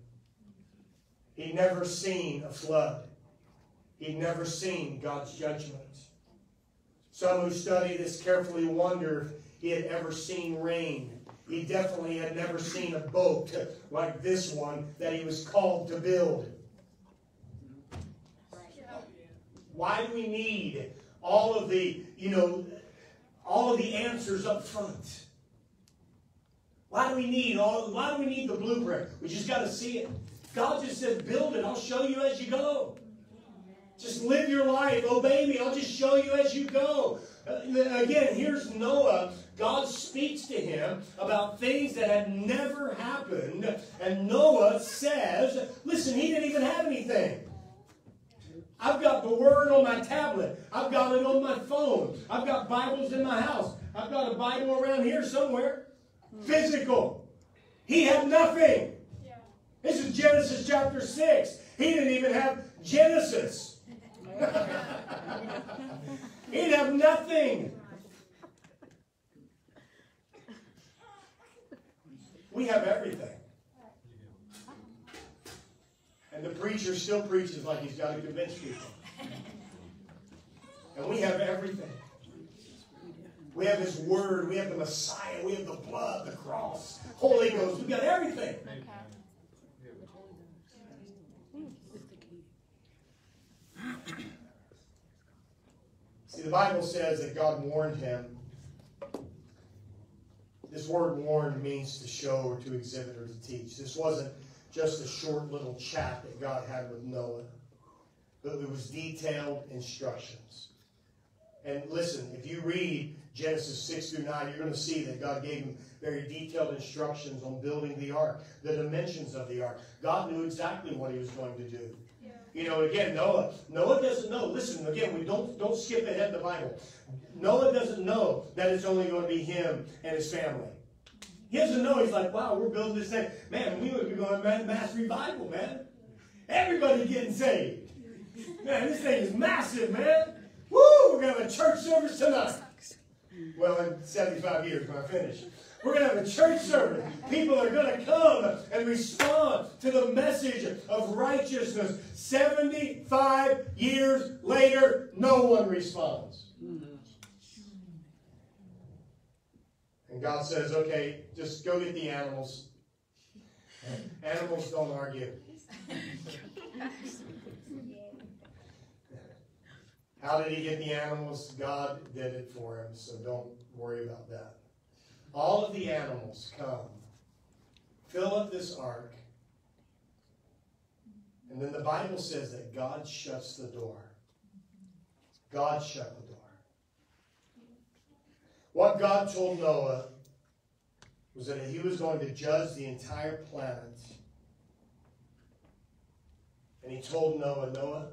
He'd never seen a flood. He'd never seen God's judgment. Some who study this carefully wonder if he had ever seen rain. He definitely had never seen a boat like this one that he was called to build. Right. Why do we need all of the, you know, all of the answers up front? Why do we need all? Why do we need the blueprint? We just got to see it. God just says, "Build it. I'll show you as you go. Just live your life. Obey me. I'll just show you as you go." Uh, again, here's Noah. God speaks to him about things that had never happened, and Noah says, "Listen, he didn't even have anything." I've got the word on my tablet. I've got it on my phone. I've got Bibles in my house. I've got a Bible around here somewhere. Physical. He had nothing. This is Genesis chapter 6. He didn't even have Genesis. He'd have nothing. We have everything. And the preacher still preaches like he's got to convince people. And we have everything. We have His Word. We have the Messiah. We have the blood, the cross, Holy Ghost. We've got everything. See, the Bible says that God warned him. This word warned means to show or to exhibit or to teach. This wasn't just a short little chat that God had with Noah, but it was detailed instructions. And listen, if you read Genesis 6 through 9, you're going to see that God gave him very detailed instructions on building the ark, the dimensions of the ark. God knew exactly what he was going to do. You know, again, Noah, Noah doesn't know. Listen, again, we don't don't skip ahead in the Bible. Noah doesn't know that it's only going to be him and his family. He doesn't know. He's like, wow, we're building this thing. Man, we would be going mass revival, man. Everybody getting saved. Man, this thing is massive, man. Woo! We're going to have a church service tonight. Well, in 75 years when I finish. We're going to have a church service. People are going to come and respond to the message of righteousness. 75 years later, no one responds. And God says, okay, just go get the animals. Animals don't argue. How did he get the animals? God did it for him, so don't worry about that. All of the animals come, fill up this ark, and then the Bible says that God shuts the door. God shut the. What God told Noah was that he was going to judge the entire planet. And he told Noah, Noah,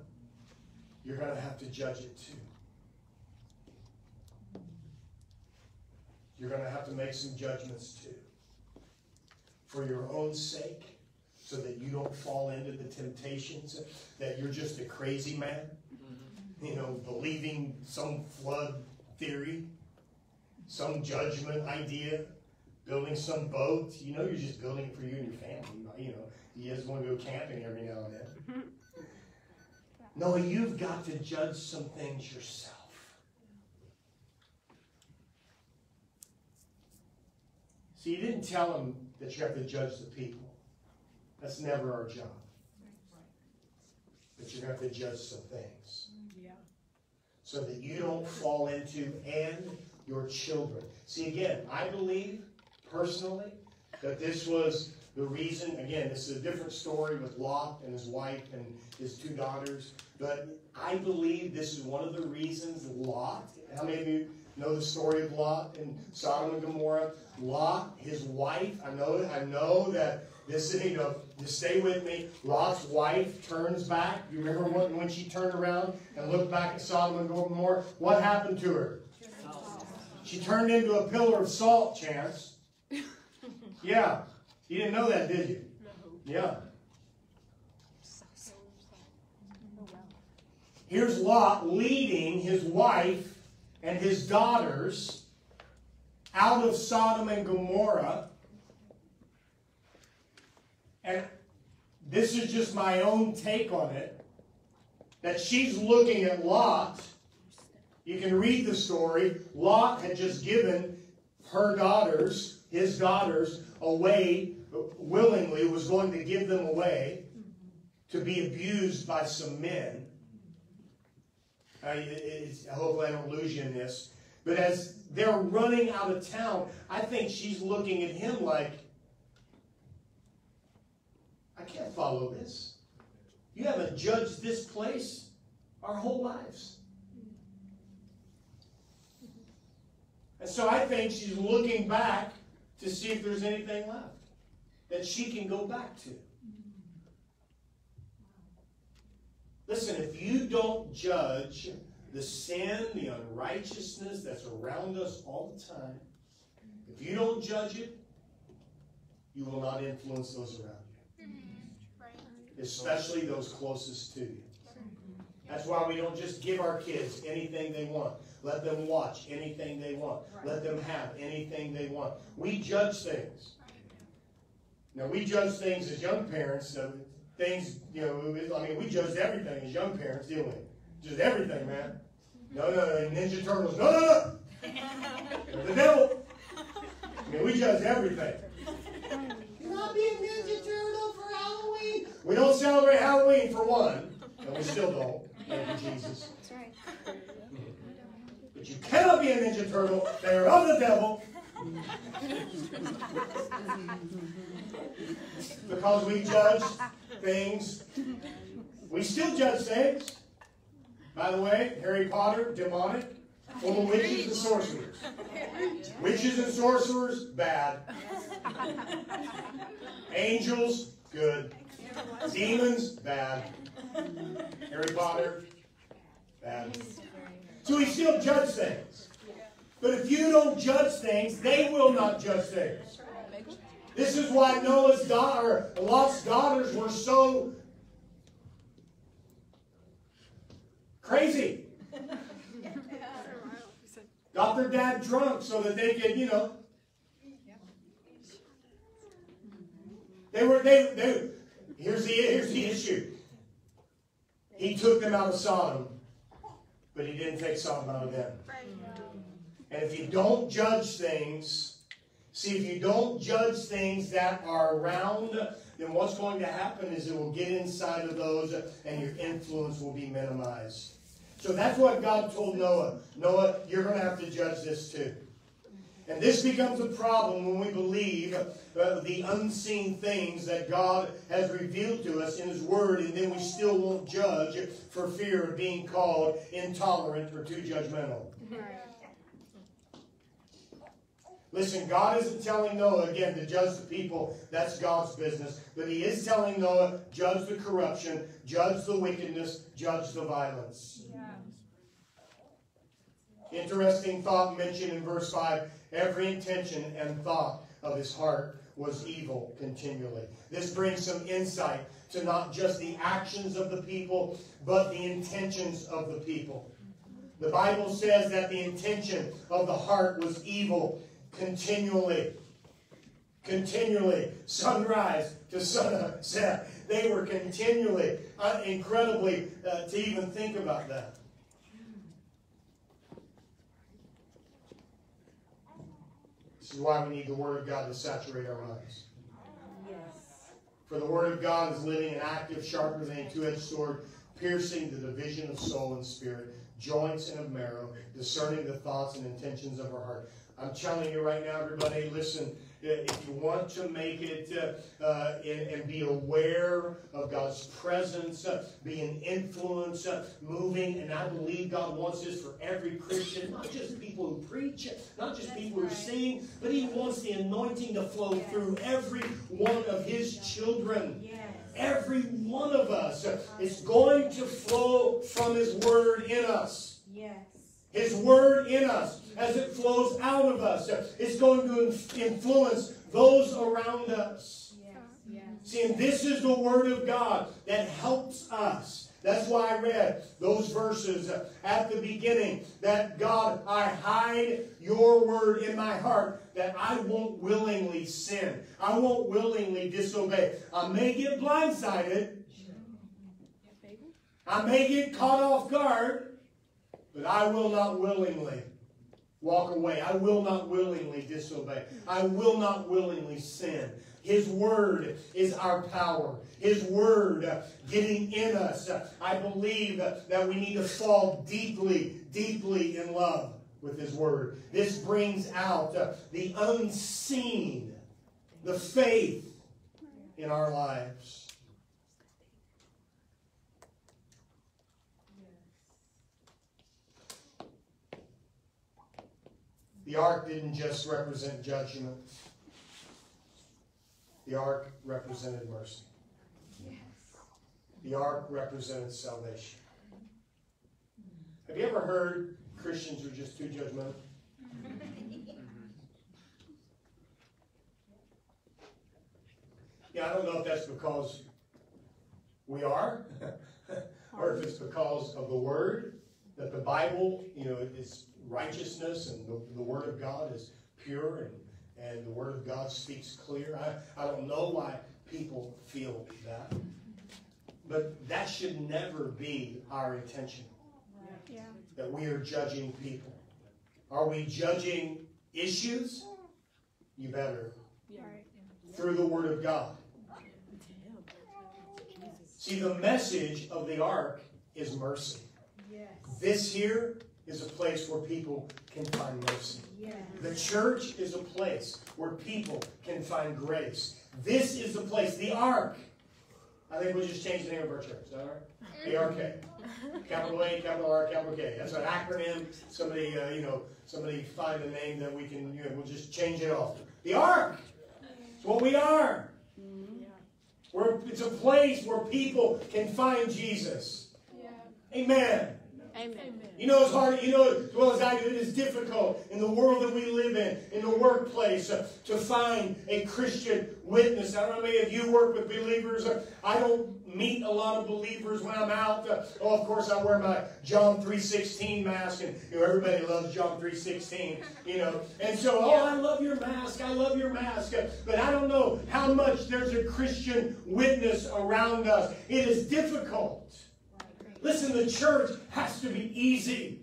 you're going to have to judge it too. You're going to have to make some judgments too. For your own sake, so that you don't fall into the temptations, that you're just a crazy man, mm-hmm. you know, believing some flood theory, some judgment idea, building some boat. You know, you're just building it for you and your family. You know, you just want to go camping every now and then. No, you've got to judge some things yourself. See, you didn't tell him that you have to judge the people. That's never our job. But you're going to have to judge some things. Yeah. So that you don't fall into, and your children. See, again, I believe personally that this was the reason, again, this is a different story with Lot and his wife and his two daughters, but I believe this is one of the reasons Lot, how many of you know the story of Lot and Sodom and Gomorrah? Lot, his wife, I know, I know that this is, you know, just stay with me. Lot's wife turns back. You remember when, when she turned around and looked back at Sodom and Gomorrah? What happened to her? She turned into a pillar of salt, Chance. Yeah. You didn't know that, did you? Yeah. Here's Lot leading his wife and his daughters out of Sodom and Gomorrah. And this is just my own take on it. That she's looking at Lot. You can read the story. Lot had just given her daughters, his daughters, away willingly, was going to give them away to be abused by some men. It's, hopefully, I don't lose you in this. But as they're running out of town, I think she's looking at him like, I can't follow this. You haven't judged this place our whole lives. And so I think she's looking back to see if there's anything left that she can go back to. Listen, if you don't judge the sin, the unrighteousness that's around us all the time, if you don't judge it, you will not influence those around you, especially those closest to you. That's why we don't just give our kids anything they want. Let them watch anything they want. Let them have anything they want. We judge things. Now, we judge things as young parents, so things, you know, I mean, we judged everything as young parents, didn't we? Just everything, man. No, no, no, Ninja Turtles. No, no, no. the devil. I mean, we judge everything. You're not being Ninja Turtle for Halloween. We don't celebrate Halloween for one, and we still don't. Thank you, Jesus. That's right. But you cannot be a Ninja Turtle. They are of the devil. because we judge things. We still judge things. By the way, Harry Potter, demonic, of witches and sorcerers. Witches and sorcerers, bad. Angels, good. Demons, bad. Harry Potter, bad. So we still judge things. But if you don't judge things, they will not judge things. This is why Noah's daughter, Lot's daughters were so crazy. got their dad drunk so that they could, you know. They were, they, they, here's the, here's the issue. He took them out of Sodom, but he didn't take Sodom out of them. And if you don't judge things, see, if you don't judge things that are around, then what's going to happen is it will get inside of those and your influence will be minimized. So that's what God told Noah. Noah, you're going to have to judge this too. And this becomes a problem when we believe uh, the unseen things that God has revealed to us in His Word, and then we still won't judge for fear of being called intolerant or too judgmental. Listen, God isn't telling Noah again to judge the people. That's God's business. But He is telling Noah, judge the corruption, judge the wickedness, judge the violence. Interesting thought mentioned in verse 5 every intention and thought of his heart was evil continually. This brings some insight to not just the actions of the people, but the intentions of the people. The Bible says that the intention of the heart was evil continually. Continually. Sunrise to sunset. They were continually, uh, incredibly, uh, to even think about that. This is why we need the Word of God to saturate our lives. Yes. For the Word of God is living and active, sharper than a two-edged sword, piercing the division of soul and spirit, joints and of marrow, discerning the thoughts and intentions of our heart. I'm telling you right now, everybody, listen, if you want to make it uh, uh, and, and, be aware of God's presence, uh, be an influence, uh, moving, and I believe God wants this for every Christian, not just people who preach, not just That's people right. who sing, but He wants the anointing to flow Yes. through every one of His children. Yes. Every one of us is going to flow from His Word in us. Yes. His Word in us, as it flows out of us, is going to influence those around us. Yes. Yes. See, and this is the Word of God that helps us. That's why I read those verses at the beginning that God, I hide your word in my heart that I won't willingly sin. I won't willingly disobey. I may get blindsided. I may get caught off guard, but I will not willingly walk away. I will not willingly disobey. I will not willingly sin. His word is our power. His word getting in us. I believe that we need to fall deeply, deeply in love with His word. This brings out the unseen, the faith in our lives. The ark didn't just represent judgment. The ark represented mercy. Yes. The ark represented salvation. Have you ever heard Christians are just too judgmental? Yeah, I don't know if that's because we are, or if it's because of the Word, that the Bible, you know, is righteousness and the, the Word of God is pure and, and the Word of God speaks clear. I, I don't know why people feel that. But that should never be our intention, Yeah. that we are judging people. Are we judging issues? You better. Right. Through the Word of God. See, the message of the ark is mercy. Yes. This here is a place where people can find mercy. Yes. The church is a place where people can find grace. This is the place, the ark. I think we'll just change the name of our church. Is that all right? ARK. Capital A, capital R, capital K. That's an acronym. Somebody, uh, you know, somebody find a name that we can, you know, we'll just change it off. The ark. It's what we are. Where it's a place where people can find Jesus. Yeah. Amen. Amen. You know it's hard, you know as well as I do, it is difficult in the world that we live in, in the workplace, uh, to find a Christian witness. I don't know, many of you work with believers. Uh, I don't meet a lot of believers when I'm out. Uh, oh, of course, I wear my John 3.16 mask, and you know, everybody loves John 3.16, you know. And so, oh, I love your mask, I love your mask. Uh, but I don't know how much there's a Christian witness around us. It is difficult. Listen, the church has to be easy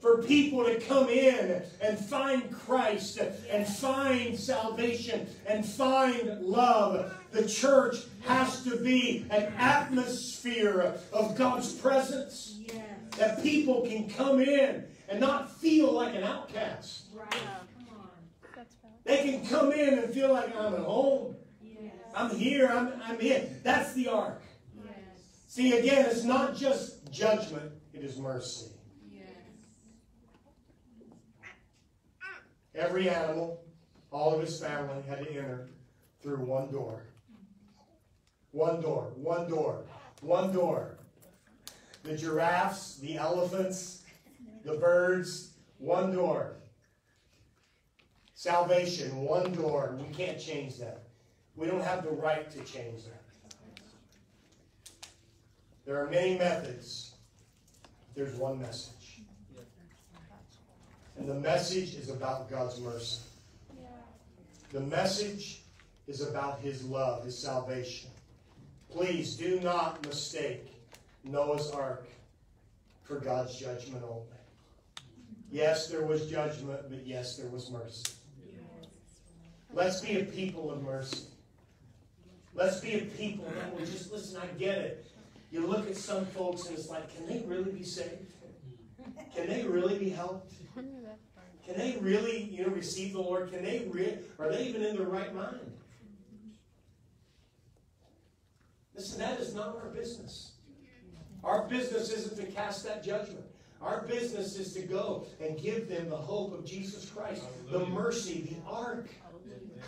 for people to come in and find Christ and find salvation and find love. The church has to be an atmosphere of God's presence that people can come in and not feel like an outcast. Right. Come on. They can come in and feel like I'm at home. I'm here. I'm, I'm in. That's the ark. See, again, it's not just judgment, it is mercy. Yes. Every animal, all of his family had to enter through one door. One door, one door, one door. The giraffes, the elephants, the birds, one door. Salvation, one door. We can't change that. We don't have the right to change that. There are many methods. There's one message. And the message is about God's mercy. The message is about His love, His salvation. Please do not mistake Noah's ark for God's judgment only. Yes, there was judgment, but yes, there was mercy. Let's be a people of mercy. Let's be a people that will just listen. I get it. You look at some folks and it's like, can they really be saved? Can they really be helped? Can they really, you know, receive the Lord? Can they re- are they even in their right mind? Listen, that is not our business. Our business isn't to cast that judgment. Our business is to go and give them the hope of Jesus Christ, the mercy, the ark.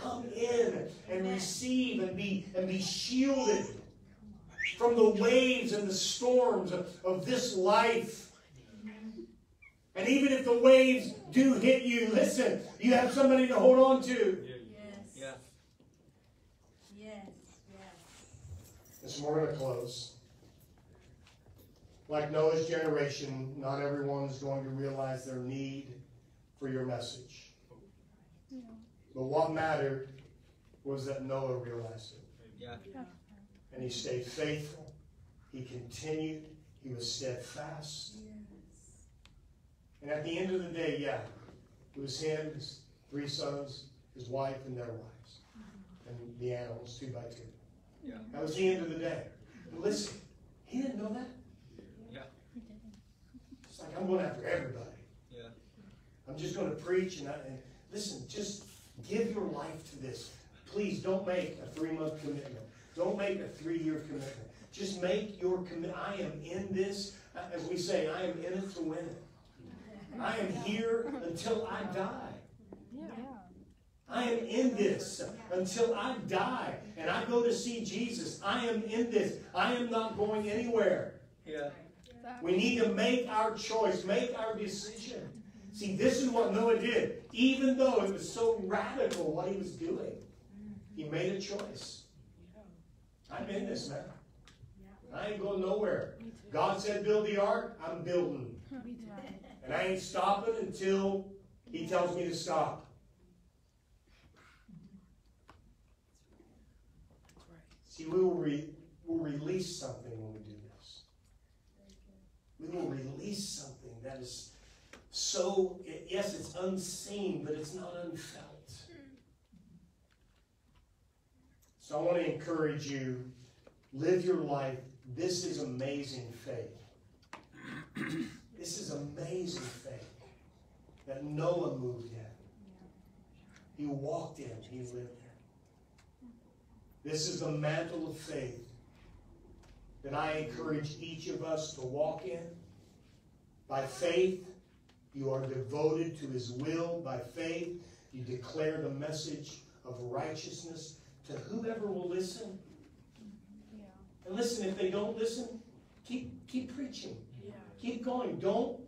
Come in and receive and be and be shielded from the waves and the storms of, of this life. And even if the waves do hit you, listen, you have somebody to hold on to. Yes. Yeah. This morning to close. Like Noah's generation, not everyone is going to realize their need for your message. But what mattered was that Noah realized it. Yeah. And he stayed faithful. He continued. He was steadfast. And at the end of the day, yeah, it was him, his three sons, his wife, and their wives. And the animals, two by two. Yeah. That was the end of the day. But listen, he didn't know that. Yeah. He didn't. It's like, I'm going after everybody. Yeah. I'm just going to preach and, I, and listen, just give your life to this. Please don't make a three month commitment. Don't make a three year commitment. Just make your commitment. I am in this, uh, as we say, I am in it to win it. I am here until I die. I am in this until I die and I go to see Jesus. I am in this. I am not going anywhere. Yeah. We need to make our choice, make our decision. See, this is what Noah did. Even though it was so radical what he was doing, he made a choice. I'm in this, man. I ain't going nowhere. God said build the ark, I'm building. And I ain't stopping until he tells me to stop. See, we will re- we'll release something when we do this. We will release something that is so, yes, it's unseen, but it's not unfelt. So I want to encourage you live your life. This is amazing faith. This is amazing faith that Noah moved in. He walked in, he lived in. This is the mantle of faith that I encourage each of us to walk in. By faith, you are devoted to his will. By faith, you declare the message of righteousness to whoever will listen. And listen, if they don't listen, keep keep preaching. keep going. Don't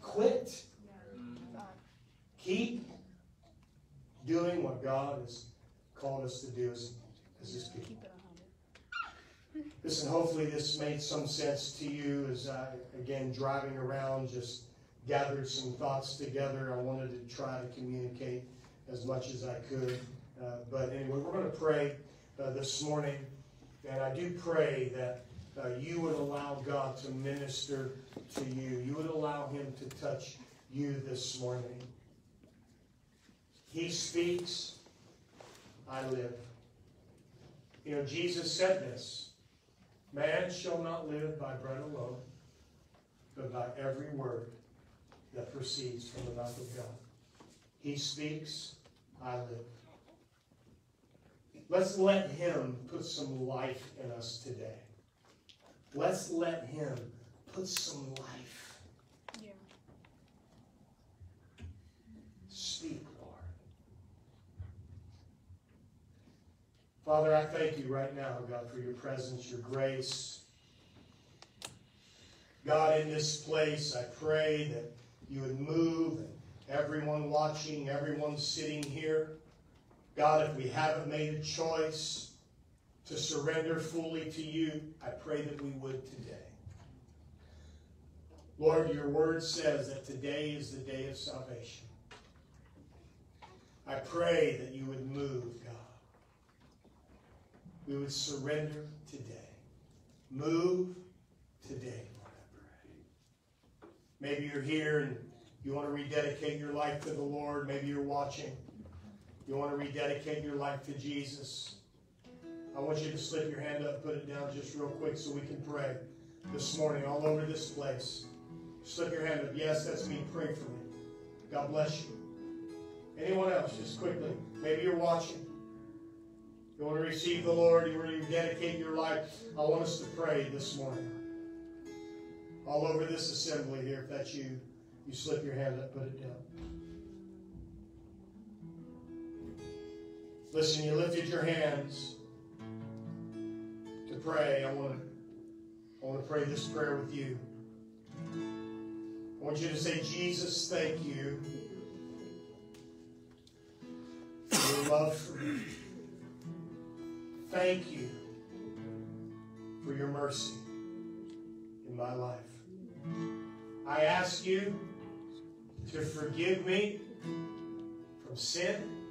quit. Keep doing what God has called us to do as, as His people. Listen, hopefully this made some sense to you as I, again, driving around, just gathered some thoughts together. I wanted to try to communicate as much as I could. Uh, but anyway, we're going to pray uh, this morning, and I do pray that uh, you would allow God to minister to you. You would allow Him to touch you this morning. He speaks, I live. You know, Jesus said this Man shall not live by bread alone, but by every word that proceeds from the mouth of God. He speaks, I live. Let's let Him put some life in us today. Let's let Him put some life. Yeah. Speak, Lord. Father, I thank you right now, God, for your presence, your grace. God, in this place, I pray that you would move and everyone watching, everyone sitting here. God, if we haven't made a choice to surrender fully to you, I pray that we would today. Lord, your word says that today is the day of salvation. I pray that you would move, God. We would surrender today. Move today, Lord, I pray. Maybe you're here and you want to rededicate your life to the Lord. Maybe you're watching. You want to rededicate your life to Jesus. I want you to slip your hand up, put it down just real quick so we can pray this morning all over this place. Slip your hand up. Yes, that's me. Pray for me. God bless you. Anyone else, just quickly. Maybe you're watching. You want to receive the Lord. You want to dedicate your life. I want us to pray this morning. All over this assembly here, if that's you, you slip your hand up, put it down. Listen, you lifted your hands to pray. I want to, I want to pray this prayer with you. I want you to say, Jesus, thank you for your love for me. Thank you for your mercy in my life. I ask you to forgive me from sin,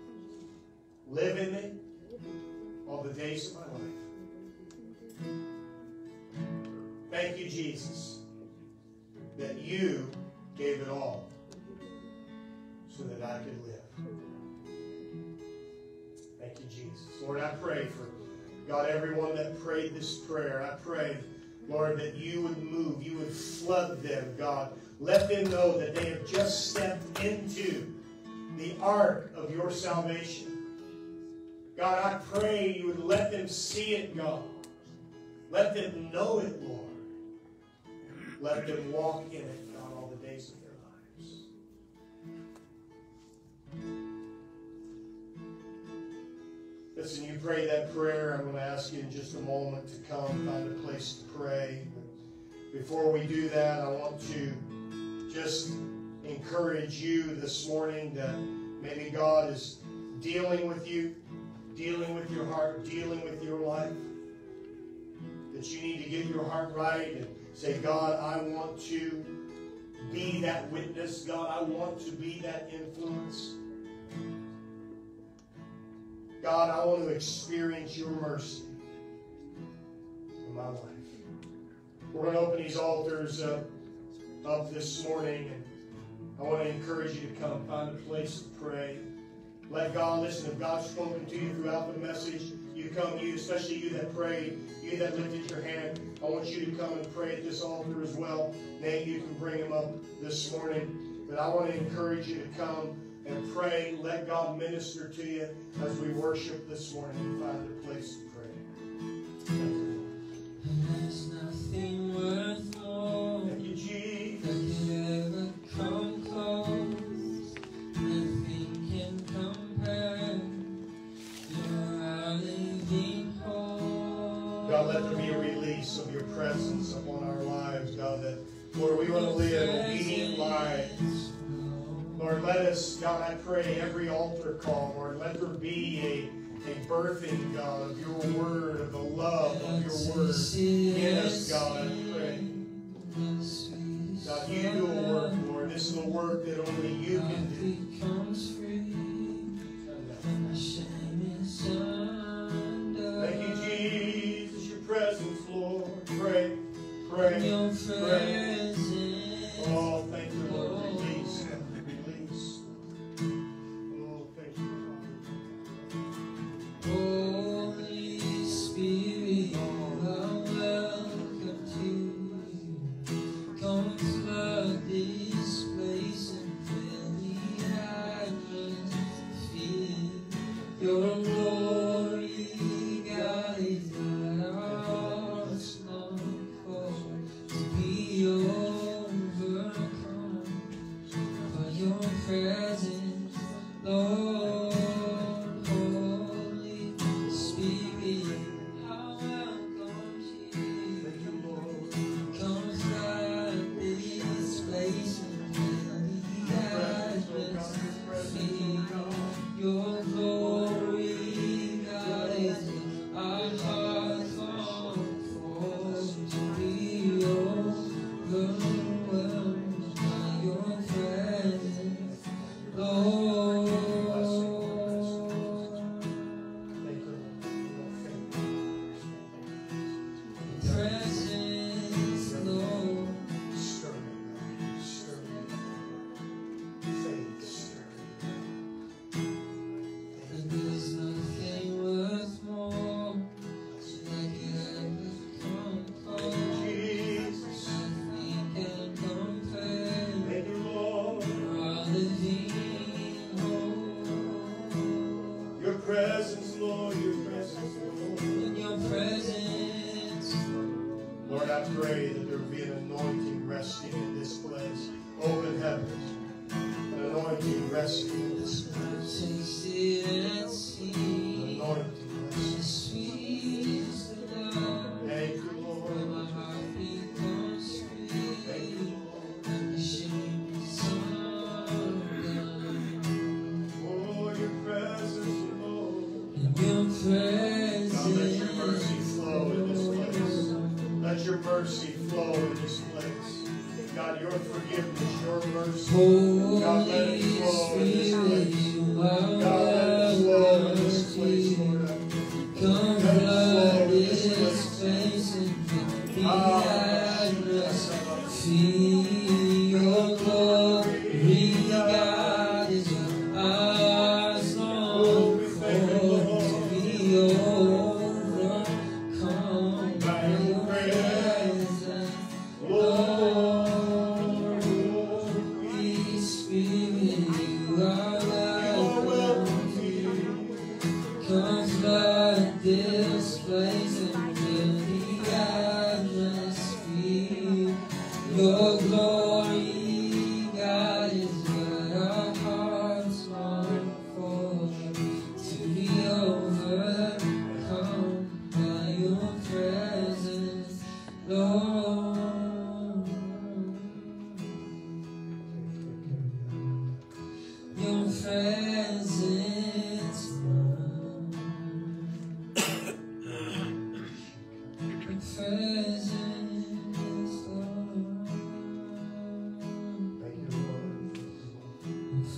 live in me all the days of my life. Thank you, Jesus, that you gave it all so that I could live. Thank you, Jesus. Lord, I pray for God, everyone that prayed this prayer, I pray, Lord, that you would move, you would flood them, God. Let them know that they have just stepped into the ark of your salvation. God, I pray you would let them see it, God. Let them know it, Lord. Let them walk in it, God, all the days of their lives. Listen, you pray that prayer. I'm going to ask you in just a moment to come, find a place to pray. But before we do that, I want to just encourage you this morning that maybe God is dealing with you, dealing with your heart, dealing with your life. That you need to get your heart right and say, God, I want to be that witness. God, I want to be that influence. God, I want to experience your mercy in my life. We're going to open these altars up, up this morning, and I want to encourage you to come, find a place to pray. Let God listen. If God's spoken to you throughout the message, you come, you, especially you that prayed, you that lifted your hand, I want you to come and pray at this altar as well. Nate, you can bring him up this morning. But I want to encourage you to come and pray. Let God minister to you as we worship this morning find a place to pray. There's nothing Lord, let us, God, I pray, every altar call, Lord, let there be a, a birthing, God, of your word, of the love of your word. In us, God, I pray. God, you do a work, Lord. This is a work that only you can do.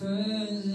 Good.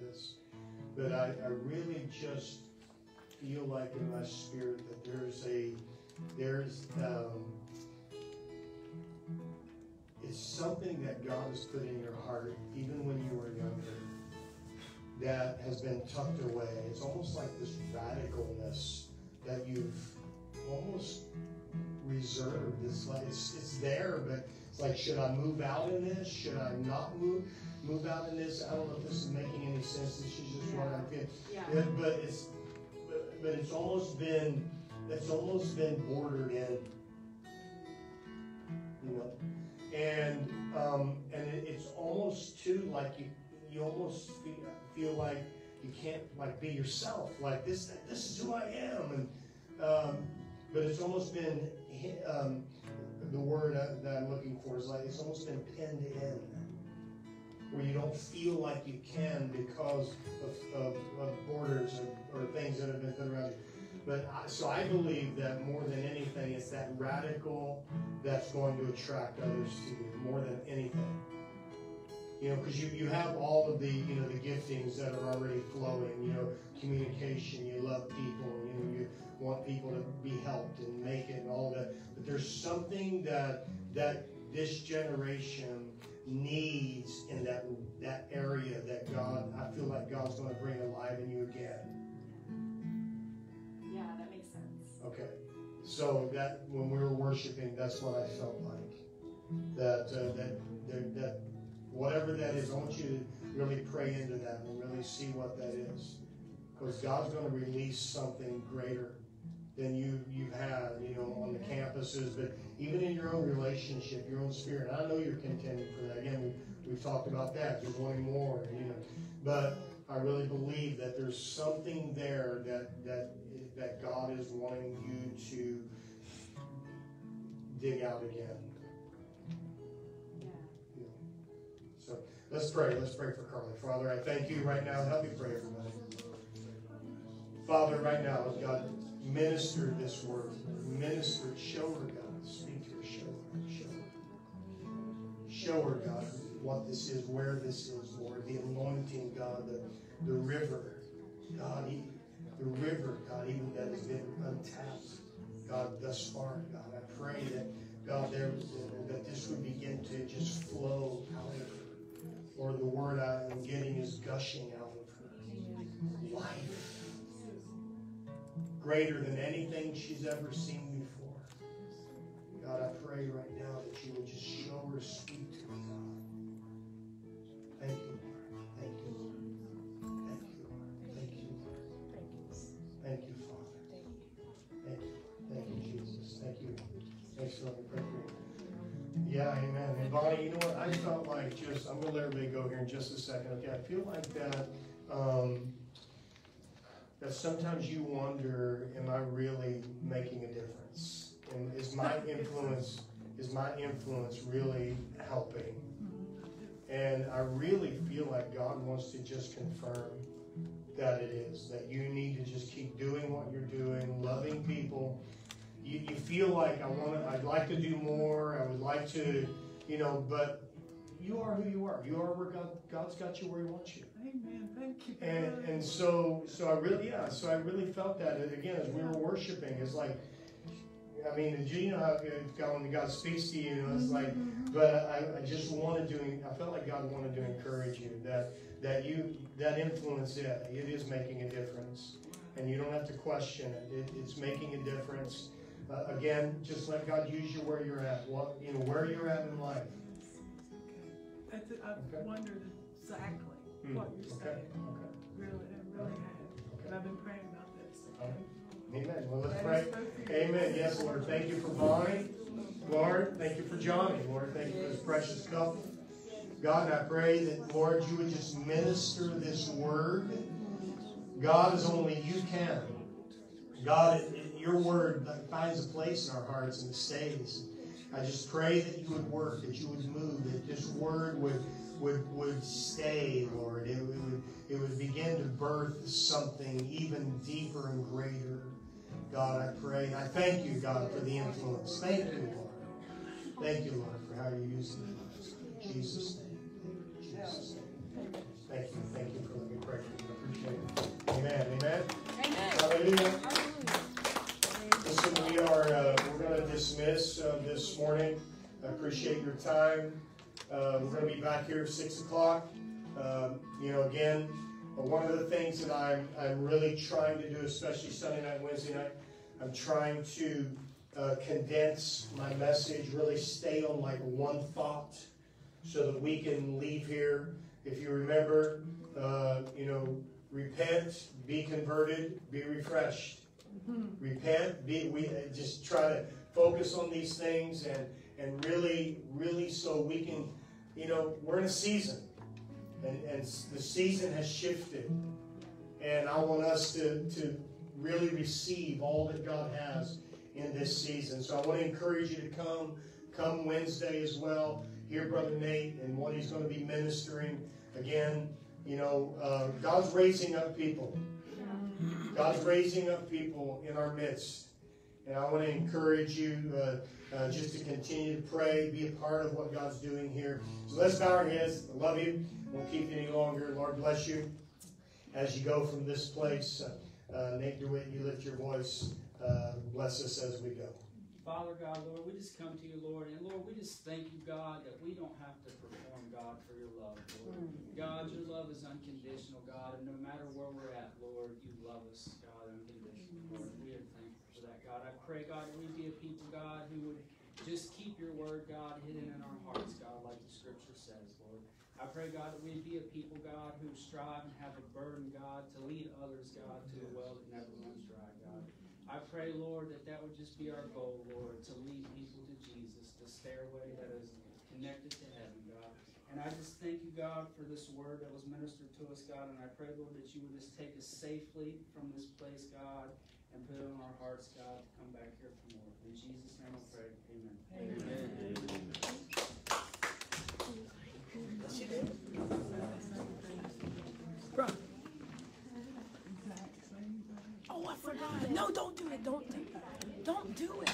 this, but I, I really just feel like in my spirit that there's a there's um, it's something that God has put in your heart, even when you were younger, that has been tucked away. It's almost like this radicalness that you've almost reserved. It's like it's, it's there, but it's like, should I move out in this? Should I not move? Move out in this? I don't know if this is making any sense. This is just what I feel. Yeah. But it's but, but it's almost been it's almost been bordered in. You know, and um, and it, it's almost too like you you almost feel, feel like you can't like be yourself. Like this this is who I am, and um, but it's almost been um, the word that I'm looking for is like it's almost been pinned in where you don't feel like you can because of, of, of borders or, or, things that have been put around you. But I, so I believe that more than anything, it's that radical that's going to attract others to you more than anything. You know, because you, you have all of the you know the giftings that are already flowing. You know, communication. You love people. You know, you want people to be helped and make it and all that. But there's something that that this generation needs in that that area that God, I feel like God's going to bring alive in you again. Yeah, that makes sense. Okay, so that when we were worshiping, that's what I felt like. That uh, that, that that whatever that is, I want you to really pray into that and really see what that is, because God's going to release something greater than you you've had, you know, on the campuses, but even in your own relationship, your own spirit. And I know you're contending for that. Again, we, we've talked about that. You're wanting more, you know. But I really believe that there's something there that that that God is wanting you to dig out again. Yeah. Know. So let's pray. Let's pray for Carly. Father, I thank you right now. Help me pray for. Father, right now, God, minister this word. Minister, show her, God. Speak to show her, show her. Show her, God, what this is, where this is, Lord. The anointing, God, the, the river, God, the river, God, even that has been untapped, God, thus far, God. I pray that, God, there that this would begin to just flow out of her. Lord, the word I am getting is gushing out of her. Life greater than anything she's ever seen. God, I pray right now that you would just show her, speak to her, God. Thank you, Lord. Thank you, Lord. Thank you, Lord. Thank you, Lord. Thank you, Father. Thank you. Thank you, Jesus. Thank you. Thanks for letting me pray for you. Yeah, amen. And Bonnie, you know what? I felt like just, I'm going to let everybody go here in just a second. Okay, I feel like that. Um, that sometimes you wonder, am I really making a difference? And is my influence, is my influence really helping? And I really feel like God wants to just confirm that it is, that you need to just keep doing what you're doing, loving people. You, you feel like I want to, I'd like to do more, I would like to, you know, but you are who you are. You are where God, God's got you where He wants you. Amen. Thank you. And and so so I really yeah so I really felt that and again as we were worshiping it's like I mean you know how God when God speaks to you, you know, it's like but I, I just wanted to I felt like God wanted to encourage you that that you that influence yeah it is making a difference and you don't have to question it, it it's making a difference uh, again just let God use you where you're at what you know where you're at in life I th- I've Okay. wondered exactly Hmm, what you're okay saying. okay Really, I really have. But I've been praying about this. Okay. Amen. Well, let's pray. Amen. Yes, Lord. Thank you for Bonnie. Lord, thank you for Johnny. Lord, thank you for this precious couple. God, I pray that, Lord, you would just minister this word. God, as only you can. God, it, it, your word finds a place in our hearts and it stays. I just pray that you would work, that you would move, that this word would would would stay, Lord. It would it would begin to birth something even deeper and greater. God, I pray. And I thank you, God, for the influence. Thank you, Lord. Thank you, Lord, for how you're using us. In Jesus' name. In Jesus' name. Thank you. Thank you for letting me pray for you. I appreciate it. Amen. Amen. Hallelujah. Listen, we are uh, we're going to dismiss uh, this morning. I appreciate your time. Uh, we're going to be back here at six o'clock. Um, you know, again, uh, one of the things that I'm I'm really trying to do, especially Sunday night, Wednesday night, I'm trying to uh, condense my message, really stay on like one thought, so that we can leave here. If you remember, uh, you know, repent, be converted, be refreshed. Repent, be we uh, just try to focus on these things and and really, really, so we can, you know, we're in a season, and and the season has shifted, and I want us to to really receive all that God has in this season. So I want to encourage you to come, come Wednesday as well. Hear Brother Nate and what he's going to be ministering. Again, you know, uh, God's raising up people. God's raising up people in our midst. And I want to encourage you uh, uh, just to continue to pray, be a part of what God's doing here. So let's bow our heads. I love you. Won't keep you any longer. Lord bless you as you go from this place. Uh, Nate DeWitt, you lift your voice. Uh, bless us as we go. Father God, Lord, we just come to you, Lord, and Lord, we just thank you, God, that we don't have to perform, God, for your love, Lord. God, your love is unconditional, God, and no matter where we're at, Lord, you love us, God, unconditional, Lord. We are thankful for that, God. I pray, God, we be a people, God, who would just keep your word, God, hidden in our hearts, God, like the scripture says, Lord. I pray, God, that we be a people, God, who strive and have a burden, God, to lead others, God, to the well that never runs dry, God. I pray, Lord, that that would just be our goal, Lord, to lead people to Jesus, the stairway that is connected to heaven, God. And I just thank you, God, for this word that was ministered to us, God. And I pray, Lord, that you would just take us safely from this place, God, and put it on our hearts, God, to come back here for more. In Jesus' name I pray. Amen. Amen. Exact same thing. Oh, I forgot. No, don't do it. Don't do it. Don't do it.